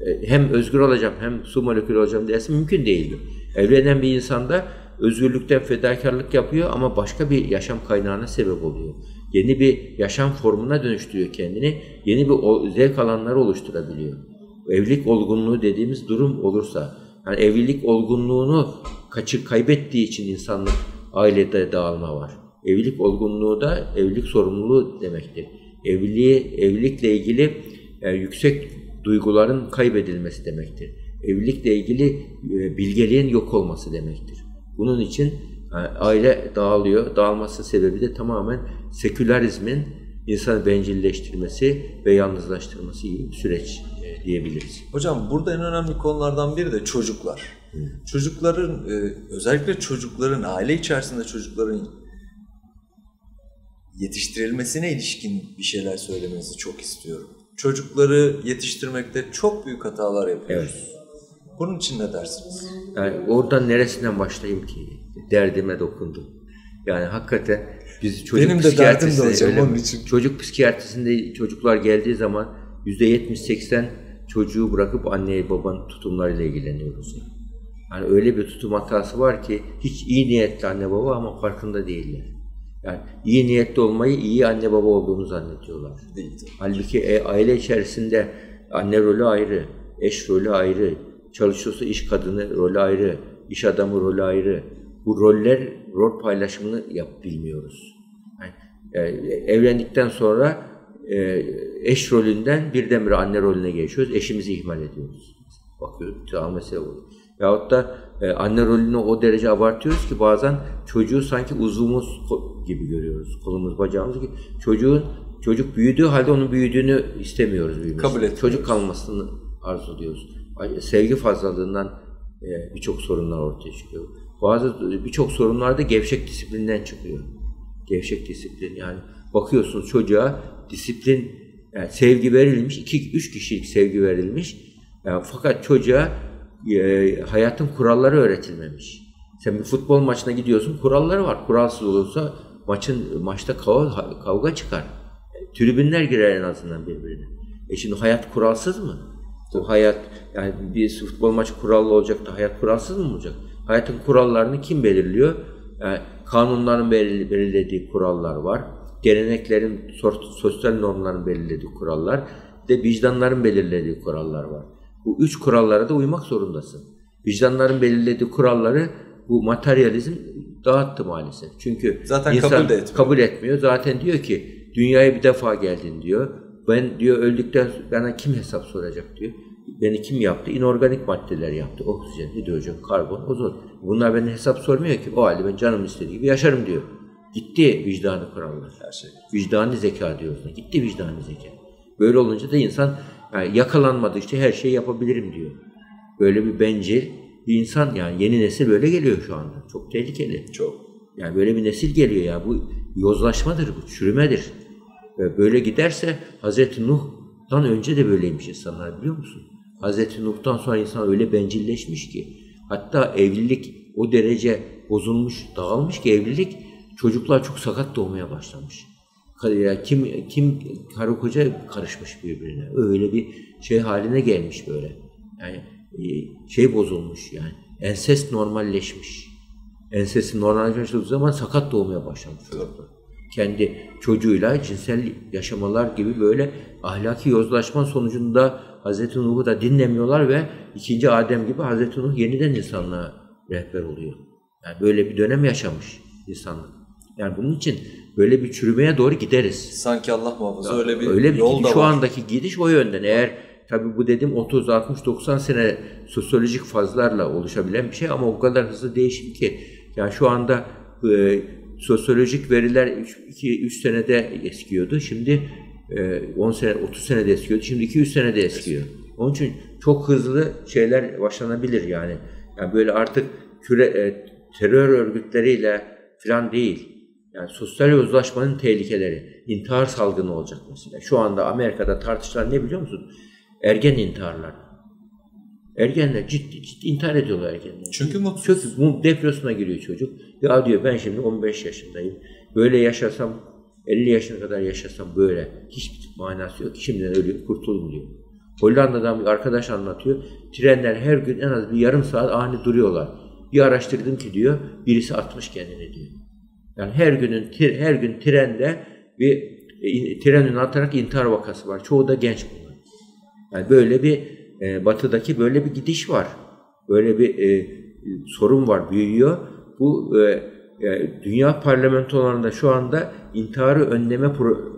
e, hem özgür olacağım hem su molekülü olacağım derse mümkün değildir. Evlenen bir insanda özgürlükten fedakarlık yapıyor ama başka bir yaşam kaynağına sebep oluyor. Yeni bir yaşam formuna dönüştürüyor kendini. Yeni bir zevk alanları oluşturabiliyor. Evlilik olgunluğu dediğimiz durum olursa, yani evlilik olgunluğunu kaçıp kaybettiği için insanlık ailede dağılma var. Evlilik olgunluğu da evlilik sorumluluğu demektir. Evliliği, evlilikle ilgili yani yüksek duyguların kaybedilmesi demektir. Evlilikle ilgili e, bilgeliğin yok olması demektir. Bunun için e, aile dağılıyor. Dağılması sebebi de tamamen sekülerizmin insanı bencilleştirmesi ve yalnızlaştırması gibi bir süreç e, diyebiliriz. Hocam burada en önemli konulardan biri de çocuklar. Hı. Çocukların özellikle çocukların aile içerisinde çocukların yetiştirilmesine ilişkin bir şeyler söylemenizi çok istiyorum çocukları yetiştirmekte çok büyük hatalar yapıyoruz. Evet. Bunun için ne dersiniz? Yani oradan neresinden başlayayım ki? Derdime dokundum. Yani hakikaten biz çocuk Benim de derdim de hocam onun için. Çocuk psikiyatrisinde çocuklar geldiği zaman %70-80 çocuğu bırakıp anne babanın tutumlarıyla ilgileniyoruz. Yani öyle bir tutum hatası var ki hiç iyi niyetli anne baba ama farkında değiller. Yani iyi niyetli olmayı iyi anne baba olduğunu zannediyorlar. Değil. Halbuki e, aile içerisinde anne rolü ayrı, eş rolü ayrı, çalışıyorsa iş kadını rolü ayrı, iş adamı rolü ayrı. Bu roller, rol paylaşımını yap bilmiyoruz. Yani, e, evlendikten sonra e, eş rolünden birdenbire anne rolüne geçiyoruz. Eşimizi ihmal ediyoruz. Bakıyoruz. Tamam mesele bu. Yahut da e, anne rolünü o derece abartıyoruz ki bazen çocuğu sanki uzvumuz gibi görüyoruz. Kolumuz, bacağımız gibi. Çocuğun çocuk büyüdüğü halde onun büyüdüğünü istemiyoruz büyümesini. Kabul etmiyoruz. Çocuk kalmasını arzuluyoruz. Sevgi fazlalığından e, birçok sorunlar ortaya çıkıyor. Bazı birçok sorunlar da gevşek disiplinden çıkıyor. Gevşek disiplin yani bakıyorsunuz çocuğa disiplin yani sevgi verilmiş, iki üç kişilik sevgi verilmiş. Yani fakat çocuğa e, hayatın kuralları öğretilmemiş. Sen bir futbol maçına gidiyorsun, kuralları var. Kuralsız olursa maçın maçta kavga, kavga çıkar. Tribünler girer en azından birbirine. E şimdi hayat kuralsız mı? Bu hayat yani bir futbol maçı kurallı olacak da hayat kuralsız mı olacak? Hayatın kurallarını kim belirliyor? Yani kanunların belirlediği kurallar var. Geleneklerin, sosyal normların belirlediği kurallar. Bir de vicdanların belirlediği kurallar var. Bu üç kurallara da uymak zorundasın. Vicdanların belirlediği kuralları bu materyalizm dağıttı maalesef. Çünkü Zaten insan kabul de etmiyor. kabul etmiyor. Zaten diyor ki dünyaya bir defa geldin diyor. Ben diyor öldükten bana kim hesap soracak diyor. Beni kim yaptı? İnorganik maddeler yaptı. Oksijen, hidrojen, karbon, ozon. Bunlar beni hesap sormuyor ki. O halde ben canım istediği gibi yaşarım diyor. Gitti vicdanı kurallar. Her şey. Vicdani zeka diyoruz. Gitti vicdani zeka. Böyle olunca da insan yani yakalanmadıkça her şeyi yapabilirim diyor. Böyle bir bencil bir insan yani yeni nesil böyle geliyor şu anda. Çok tehlikeli. Çok. Yani böyle bir nesil geliyor ya. Bu yozlaşmadır, bu çürümedir. Ve böyle giderse Hazreti Nuh'tan önce de böyleymiş insanlar biliyor musun? Hazreti Nuh'tan sonra insan öyle bencilleşmiş ki hatta evlilik o derece bozulmuş, dağılmış ki evlilik çocuklar çok sakat doğmaya başlamış. Kim kim karı koca karışmış birbirine. Öyle bir şey haline gelmiş böyle. Yani e, şey bozulmuş yani. Ensest normalleşmiş. Ensestin normalleştiği zaman sakat doğmaya başlamış çocuklar. Kendi çocuğuyla cinsel yaşamalar gibi böyle ahlaki yozlaşma sonucunda Hazreti Nuh'u da dinlemiyorlar ve ikinci Adem gibi Hazreti Nuh yeniden insanlığa rehber oluyor. Yani böyle bir dönem yaşamış insanlık. Yani bunun için böyle bir çürümeye doğru gideriz. Sanki Allah muhafaza öyle bir, öyle bir yol gidiş, da şu var. andaki gidiş o yönden. Eğer tabi bu dediğim 30 60 90 sene sosyolojik fazlarla oluşabilen bir şey ama o kadar hızlı değişim ki yani şu anda e, sosyolojik veriler 2 3 senede eskiyordu. Şimdi 10 sene 30 senede eskiyordu. Şimdi 200 senede eskiyor. Onun için çok hızlı şeyler başlanabilir yani. Yani böyle artık küre, e, terör örgütleriyle falan değil. Yani sosyal yozlaşmanın tehlikeleri, intihar salgını olacak mesela. Şu anda Amerika'da tartışılan ne biliyor musun? Ergen intiharlar. Ergenler ciddi ciddi intihar ediyorlar ergenler. Çünkü mutsuz. Çünkü bu depresyona giriyor çocuk. Ya diyor ben şimdi 15 yaşındayım. Böyle yaşasam 50 yaşına kadar yaşasam böyle. Hiçbir manası yok. Şimdiden ölüyorum kurtulayım diyor. Hollanda'dan bir arkadaş anlatıyor. Trenler her gün en az bir yarım saat ani duruyorlar. Bir araştırdım ki diyor birisi atmış kendini diyor. Yani her günün her gün trende bir e, trenin atarak intihar vakası var. Çoğu da genç bunlar. Yani böyle bir e, batıdaki böyle bir gidiş var. Böyle bir e, sorun var, büyüyor. Bu e, e, dünya parlamentolarında şu anda intiharı önleme pro,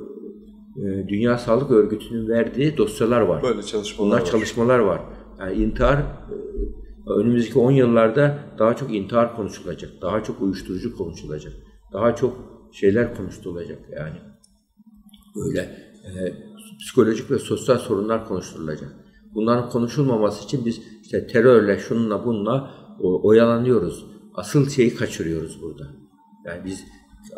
e, Dünya Sağlık Örgütü'nün verdiği dosyalar var. Böyle çalışmalar Bunlar var. çalışmalar var. Yani intihar e, önümüzdeki 10 yıllarda daha çok intihar konuşulacak. Daha çok uyuşturucu konuşulacak. Daha çok şeyler konuşulacak yani. Böyle e, psikolojik ve sosyal sorunlar konuşulacak. Bunların konuşulmaması için biz işte terörle, şununla, bununla oyalanıyoruz. Asıl şeyi kaçırıyoruz burada. Yani biz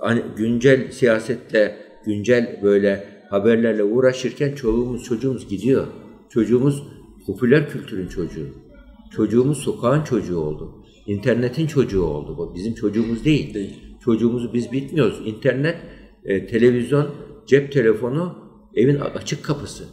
hani güncel siyasetle, güncel böyle haberlerle uğraşırken çoluğumuz, çocuğumuz gidiyor. Çocuğumuz popüler kültürün çocuğu. Çocuğumuz sokağın çocuğu oldu. İnternetin çocuğu oldu. Bu bizim çocuğumuz değil. Değil. Çocuğumuzu biz bitmiyoruz. İnternet, e, televizyon, cep telefonu evin açık kapısı.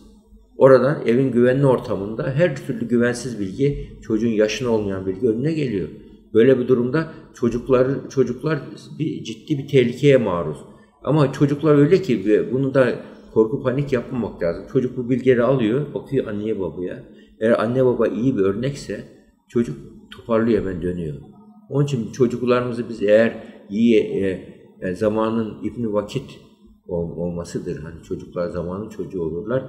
Oradan evin güvenli ortamında her türlü güvensiz bilgi, çocuğun yaşına olmayan bilgi önüne geliyor. Böyle bir durumda çocuklar çocuklar bir ciddi bir tehlikeye maruz. Ama çocuklar öyle ki bunu da korku panik yapmamak lazım. Çocuk bu bilgileri alıyor, bakıyor anneye babaya. Eğer anne baba iyi bir örnekse çocuk toparlıyor hemen dönüyor. Onun için çocuklarımızı biz eğer iyi e, e, zamanın ibni vakit olmasıdır. Hani çocuklar zamanın çocuğu olurlar.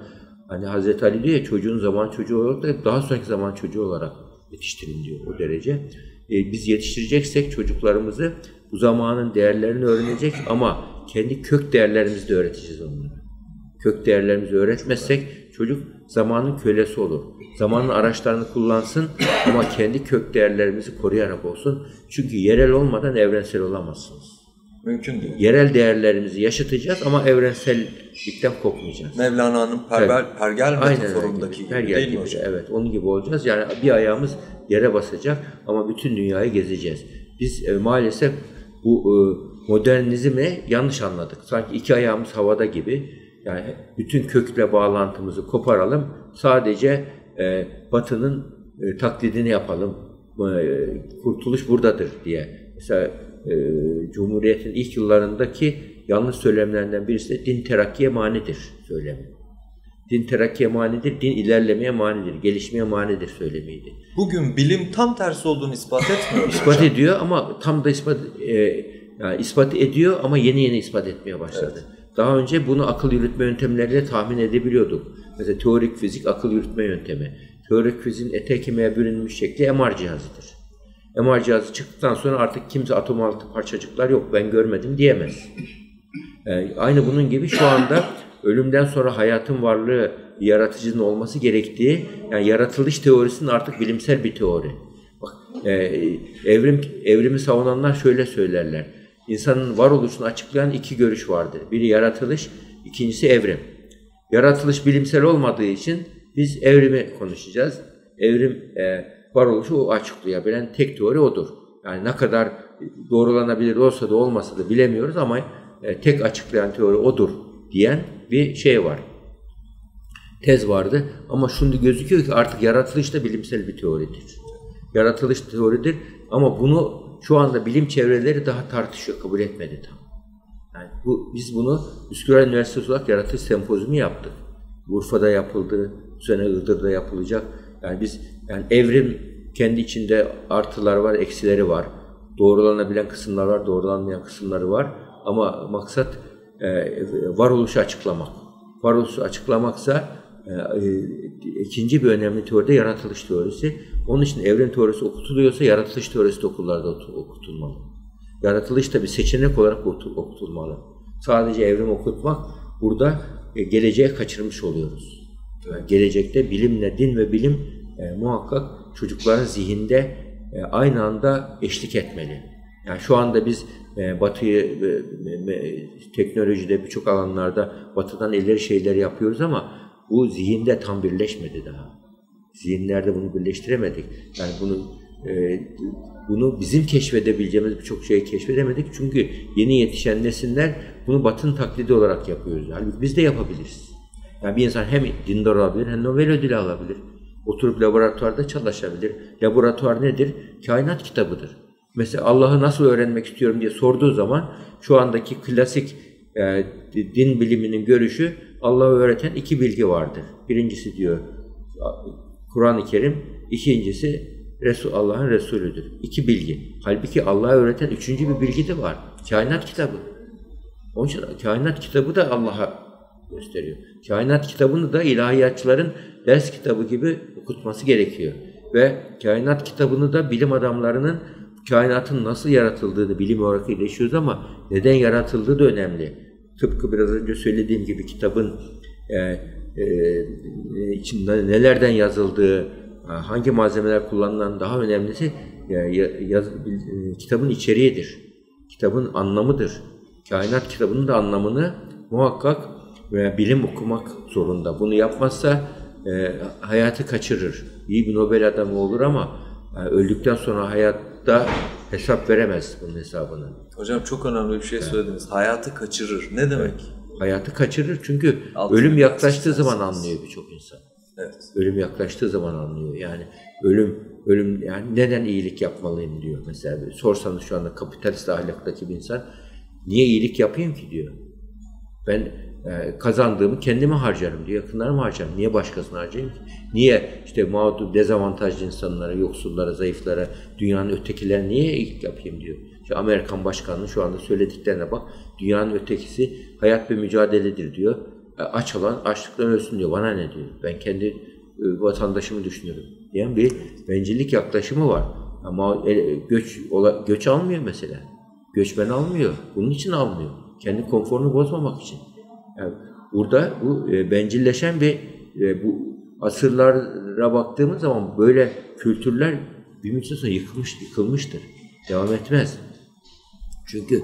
Hani Hazreti Ali diyor ya çocuğun zaman çocuğu olarak da daha sonraki zaman çocuğu olarak yetiştirin diyor o derece. E, biz yetiştireceksek çocuklarımızı bu zamanın değerlerini öğrenecek ama kendi kök değerlerimizi de öğreteceğiz onlara. Kök değerlerimizi öğretmezsek çocuk zamanın kölesi olur. Zamanın araçlarını kullansın ama kendi kök değerlerimizi koruyarak olsun. Çünkü yerel olmadan evrensel olamazsınız. Mümkün değil. Yerel değerlerimizi yaşatacağız ama evrensellikten kopmayacağız. Mevlana'nın pergel, evet. pergel metaforundaki gibi, pergel değil gibi, mi hocam? Evet, onun gibi olacağız. Yani bir ayağımız yere basacak ama bütün dünyayı gezeceğiz. Biz e, maalesef bu e, modernizmi yanlış anladık. Sanki iki ayağımız havada gibi. Yani bütün kökle bağlantımızı koparalım. Sadece e, Batı'nın e, taklidini yapalım. E, kurtuluş buradadır diye. Mesela e, Cumhuriyet'in ilk yıllarındaki yanlış söylemlerinden birisi de din terakkiye manidir söylemi. Din terakkiye manidir, din ilerlemeye manidir, gelişmeye manidir söylemiydi. Bugün bilim tam tersi olduğunu ispat etmiyor İspat hocam. ediyor ama tam da ispat e, yani ispat ediyor ama yeni yeni ispat etmeye başladı. Evet. Daha önce bunu akıl yürütme yöntemleriyle tahmin edebiliyorduk. Mesela teorik fizik akıl yürütme yöntemi. Teorik fiziğin ete kemiğe bürünmüş şekli MR cihazıdır. MR cihazı çıktıktan sonra artık kimse atom altı parçacıklar yok ben görmedim diyemez. Ee, aynı bunun gibi şu anda ölümden sonra hayatın varlığı yaratıcının olması gerektiği yani yaratılış teorisinin artık bilimsel bir teori. Bak e, evrim evrimi savunanlar şöyle söylerler. İnsanın varoluşunu açıklayan iki görüş vardır. Biri yaratılış, ikincisi evrim. Yaratılış bilimsel olmadığı için biz evrimi konuşacağız. Evrim e, varoluşu açıklayabilen tek teori odur. Yani ne kadar doğrulanabilir olsa da olmasa da bilemiyoruz ama e, tek açıklayan teori odur diyen bir şey var. Tez vardı ama şimdi gözüküyor ki artık yaratılış da bilimsel bir teoridir. Yaratılış teoridir ama bunu şu anda bilim çevreleri daha tartışıyor, kabul etmedi tam. Yani bu, biz bunu Üsküdar Üniversitesi olarak yaratış sempozyumu yaptık. Urfa'da yapıldı, bu sene Iğdır'da yapılacak. Yani biz yani evrim kendi içinde artılar var, eksileri var. Doğrulanabilen kısımlar var, doğrulanmayan kısımları var. Ama maksat e, varoluşu açıklamak. Varoluşu açıklamaksa e, e, ikinci bir önemli teori de yaratılış teorisi. Onun için evren teorisi okutuluyorsa yaratılış teorisi de okullarda okutulmalı. Yaratılış da bir seçenek olarak okutulmalı. Sadece evrim okutmak burada e, geleceğe kaçırmış oluyoruz. Yani gelecekte bilimle din ve bilim e, muhakkak çocukların zihinde e, aynı anda eşlik etmeli. Yani şu anda biz e, Batı'yı e, e, teknolojide birçok alanlarda Batı'dan ileri şeyler yapıyoruz ama bu zihinde tam birleşmedi daha. Zihinlerde bunu birleştiremedik. Yani bunu e, bunu bizim keşfedebileceğimiz birçok şeyi keşfedemedik. Çünkü yeni yetişen nesiller bunu batın taklidi olarak yapıyoruz. Yani biz de yapabiliriz. Yani bir insan hem dindar olabilir hem Nobel ödülü alabilir. Oturup laboratuvarda çalışabilir. Laboratuvar nedir? Kainat kitabıdır. Mesela Allah'ı nasıl öğrenmek istiyorum diye sorduğu zaman şu andaki klasik e, din biliminin görüşü Allah'ı öğreten iki bilgi vardır. Birincisi diyor Kur'an-ı Kerim, ikincisi Resul Allah'ın Resulüdür. İki bilgi. Halbuki Allah'ı öğreten üçüncü bir bilgi de var. Kainat kitabı. Onun için kainat kitabı da Allah'a gösteriyor. Kainat kitabını da ilahiyatçıların ders kitabı gibi okutması gerekiyor. Ve kainat kitabını da bilim adamlarının kainatın nasıl yaratıldığını bilim olarak iyileşiyoruz ama neden yaratıldığı da önemli. Tıpkı biraz önce söylediğim gibi kitabın e, e, içinde nelerden yazıldığı, hangi malzemeler kullanılan daha önemlisi yaz, kitabın içeriğidir. Kitabın anlamıdır. Kainat kitabının da anlamını muhakkak veya bilim okumak zorunda. Bunu yapmazsa e, hayatı kaçırır. İyi bir Nobel adamı olur ama e, öldükten sonra hayatta hesap veremez bunun hesabını. Hocam çok önemli bir şey söylediniz. Hayatı kaçırır. Ne demek? Evet. Hayatı kaçırır çünkü Altın ölüm yaklaştığı zaman anlıyor birçok insan. Evet. Ölüm yaklaştığı zaman anlıyor. Yani ölüm ölüm yani neden iyilik yapmalıyım diyor mesela. Sorsanız şu anda kapitalist ahlaktaki bir insan niye iyilik yapayım ki diyor. Ben e, kazandığımı kendime harcarım diyor. Yakınlarıma harcarım. Niye başkasına harcayayım ki? Niye işte mağdur, dezavantajlı insanlara, yoksullara, zayıflara, dünyanın ötekilerine niye ilk yapayım diyor. İşte Amerikan başkanının şu anda söylediklerine bak. Dünyanın ötekisi hayat bir mücadeledir diyor. E, aç olan açlıktan ölsün diyor. Bana ne diyor? Ben kendi e, vatandaşımı düşünüyorum. Diyen bir bencillik yaklaşımı var. Ama göç göç almıyor mesela. Göçmen almıyor. Bunun için almıyor. Kendi konforunu bozmamak için. Yani burada bu e, bencilleşen bir e, bu asırlara baktığımız zaman böyle kültürler bir müddet sonra yıkılmış, yıkılmıştır. Devam etmez. Çünkü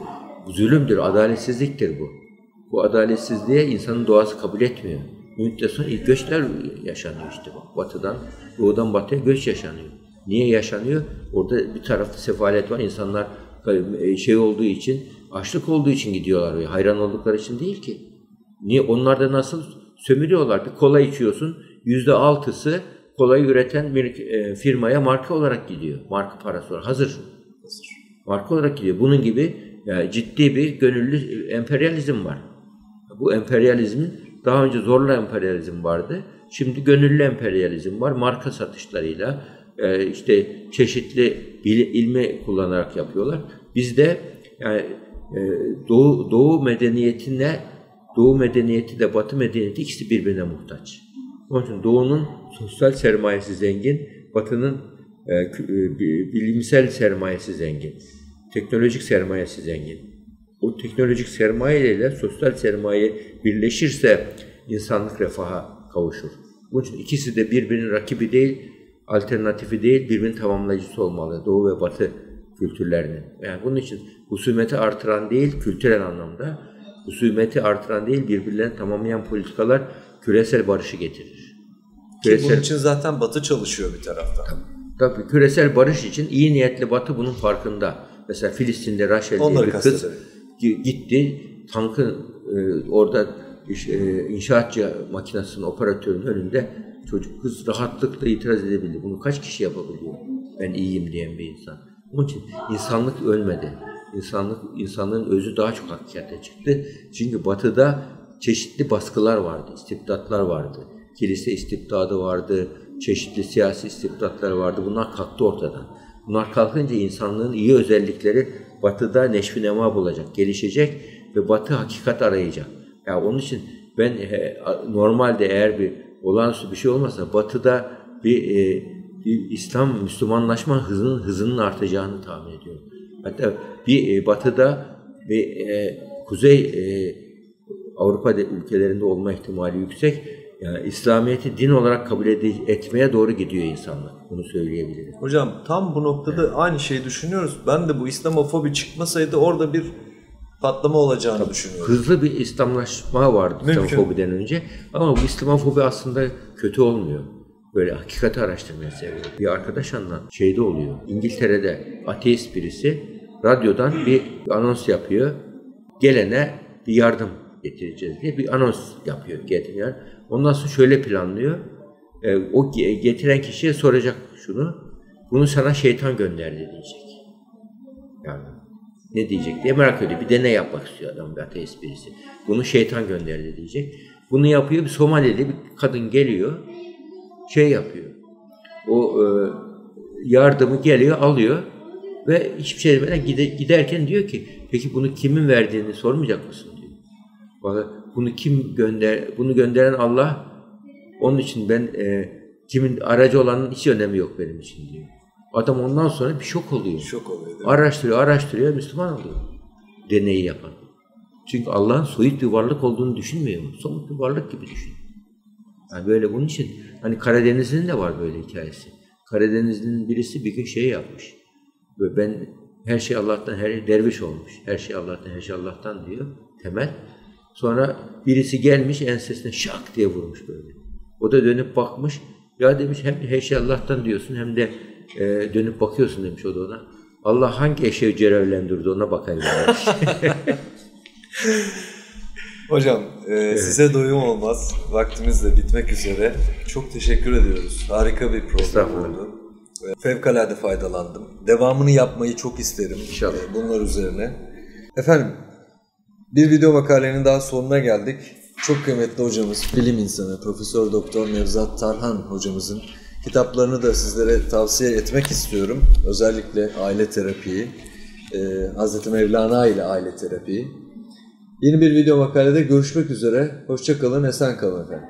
zulümdür, adaletsizliktir bu. Bu adaletsizliğe insanın doğası kabul etmiyor. Müddet sonra ilk göçler yaşanıyor işte. Batıdan, doğudan batıya göç yaşanıyor. Niye yaşanıyor? Orada bir tarafta sefalet var. İnsanlar e, şey olduğu için, açlık olduğu için gidiyorlar. Hayran oldukları için değil ki. Niye? Onlar da nasıl sömürüyorlar? Bir kola içiyorsun. Yüzde altısı kolayı üreten bir e, firmaya marka olarak gidiyor. Marka parası olarak. Hazır. Hazır. Marka olarak gidiyor. Bunun gibi yani ciddi bir gönüllü emperyalizm var. Bu emperyalizmin daha önce zorla emperyalizm vardı. Şimdi gönüllü emperyalizm var. Marka satışlarıyla e, işte çeşitli ilmi kullanarak yapıyorlar. Bizde yani e, Doğu, Doğu medeniyetine Doğu medeniyeti de Batı medeniyeti ikisi birbirine muhtaç. Onun için Doğu'nun sosyal sermayesi zengin, Batı'nın e, e, bilimsel sermayesi zengin, teknolojik sermayesi zengin. O teknolojik sermaye ile sosyal sermaye birleşirse insanlık refaha kavuşur. Bunun için ikisi de birbirinin rakibi değil, alternatifi değil, birbirinin tamamlayıcısı olmalı. Doğu ve Batı kültürlerinin. Yani bunun için husumeti artıran değil, kültürel anlamda, husumeti artıran değil, birbirlerini tamamlayan politikalar küresel barışı getirir. Küresel... Ki bunun için zaten Batı çalışıyor bir taraftan. Tabii, tabii küresel barış için iyi niyetli Batı bunun farkında. Mesela Filistin'de Rachel diye bir kız gitti, tankın e, orada e, inşaatçı makinesinin operatörünün önünde çocuk kız rahatlıkla itiraz edebildi. Bunu kaç kişi yapabiliyor? Ben iyiyim diyen bir insan. Onun için insanlık ölmedi. İnsanlık, insanlığın özü daha çok hakikate çıktı. Çünkü batıda çeşitli baskılar vardı, istibdatlar vardı. Kilise istibdadı vardı, çeşitli siyasi istibdatlar vardı. Bunlar kalktı ortadan. Bunlar kalkınca insanlığın iyi özellikleri batıda neşvi nema bulacak, gelişecek ve batı hakikat arayacak. Ya yani onun için ben normalde eğer bir olağanüstü bir şey olmasa batıda bir, e, bir İslam Müslümanlaşma hızının hızının artacağını tahmin ediyorum. Hatta bir e, batıda bir e, kuzey e, Avrupa ülkelerinde olma ihtimali yüksek. Yani İslamiyet'i din olarak kabul etmeye doğru gidiyor insanlar. Bunu söyleyebilirim. Hocam tam bu noktada evet. aynı şeyi düşünüyoruz. Ben de bu İslamofobi çıkmasaydı orada bir patlama olacağını Tabii, düşünüyorum. Hızlı bir İslamlaşma vardı Mümkün. İslamofobiden önce. Ama bu İslamofobi aslında kötü olmuyor. Böyle hakikati araştırmaya seviyor. Bir arkadaş anlat. Şeyde oluyor. İngiltere'de ateist birisi radyodan bir anons yapıyor. Gelene bir yardım getireceğiz diye bir anons yapıyor getiriyor. Ondan sonra şöyle planlıyor. E, o getiren kişiye soracak şunu. Bunu sana şeytan gönderdi diyecek. Yani ne diyecek diye merak ediyor. Bir deney yapmak istiyor adam bir ateist birisi. Bunu şeytan gönderdi diyecek. Bunu yapıyor. Bir Somali'de bir kadın geliyor. Şey yapıyor. O e, yardımı geliyor alıyor ve hiçbir şey demeden gide, giderken diyor ki peki bunu kimin verdiğini sormayacak mısın diyor. Bunu kim gönder bunu gönderen Allah onun için ben e, kimin aracı olanın hiç önemi yok benim için diyor. Adam ondan sonra bir şok oluyor. Şok oluyor. Araştırıyor, araştırıyor, Müslüman oluyor. Deneyi yapan. Çünkü Allah'ın soyut bir varlık olduğunu düşünmüyor mu? Somut bir varlık gibi düşün. Yani böyle bunun için hani Karadeniz'in de var böyle hikayesi. Karadeniz'in birisi bir gün şey yapmış. Ve ben her şey Allah'tan, her derviş olmuş. Her şey Allah'tan, her şey Allah'tan diyor temel. Sonra birisi gelmiş ensesine şak diye vurmuş böyle. O da dönüp bakmış. Ya demiş hem her şey Allah'tan diyorsun hem de e, dönüp bakıyorsun demiş o da ona. Allah hangi eşeği görevlendirdi ona bakayım. Hocam e, evet. size doyum olmaz. Vaktimiz de bitmek üzere. Çok teşekkür ediyoruz. Harika bir program oldu. E, fevkalade faydalandım. Devamını yapmayı çok isterim. E, İnşallah. Bunlar üzerine. Efendim bir video makalenin daha sonuna geldik. Çok kıymetli hocamız, bilim insanı Profesör Doktor Nevzat Tarhan hocamızın kitaplarını da sizlere tavsiye etmek istiyorum. Özellikle aile terapiyi, e, Hazreti Mevlana ile aile terapiyi Yeni bir video makalede görüşmek üzere. Hoşçakalın, esen kalın efendim.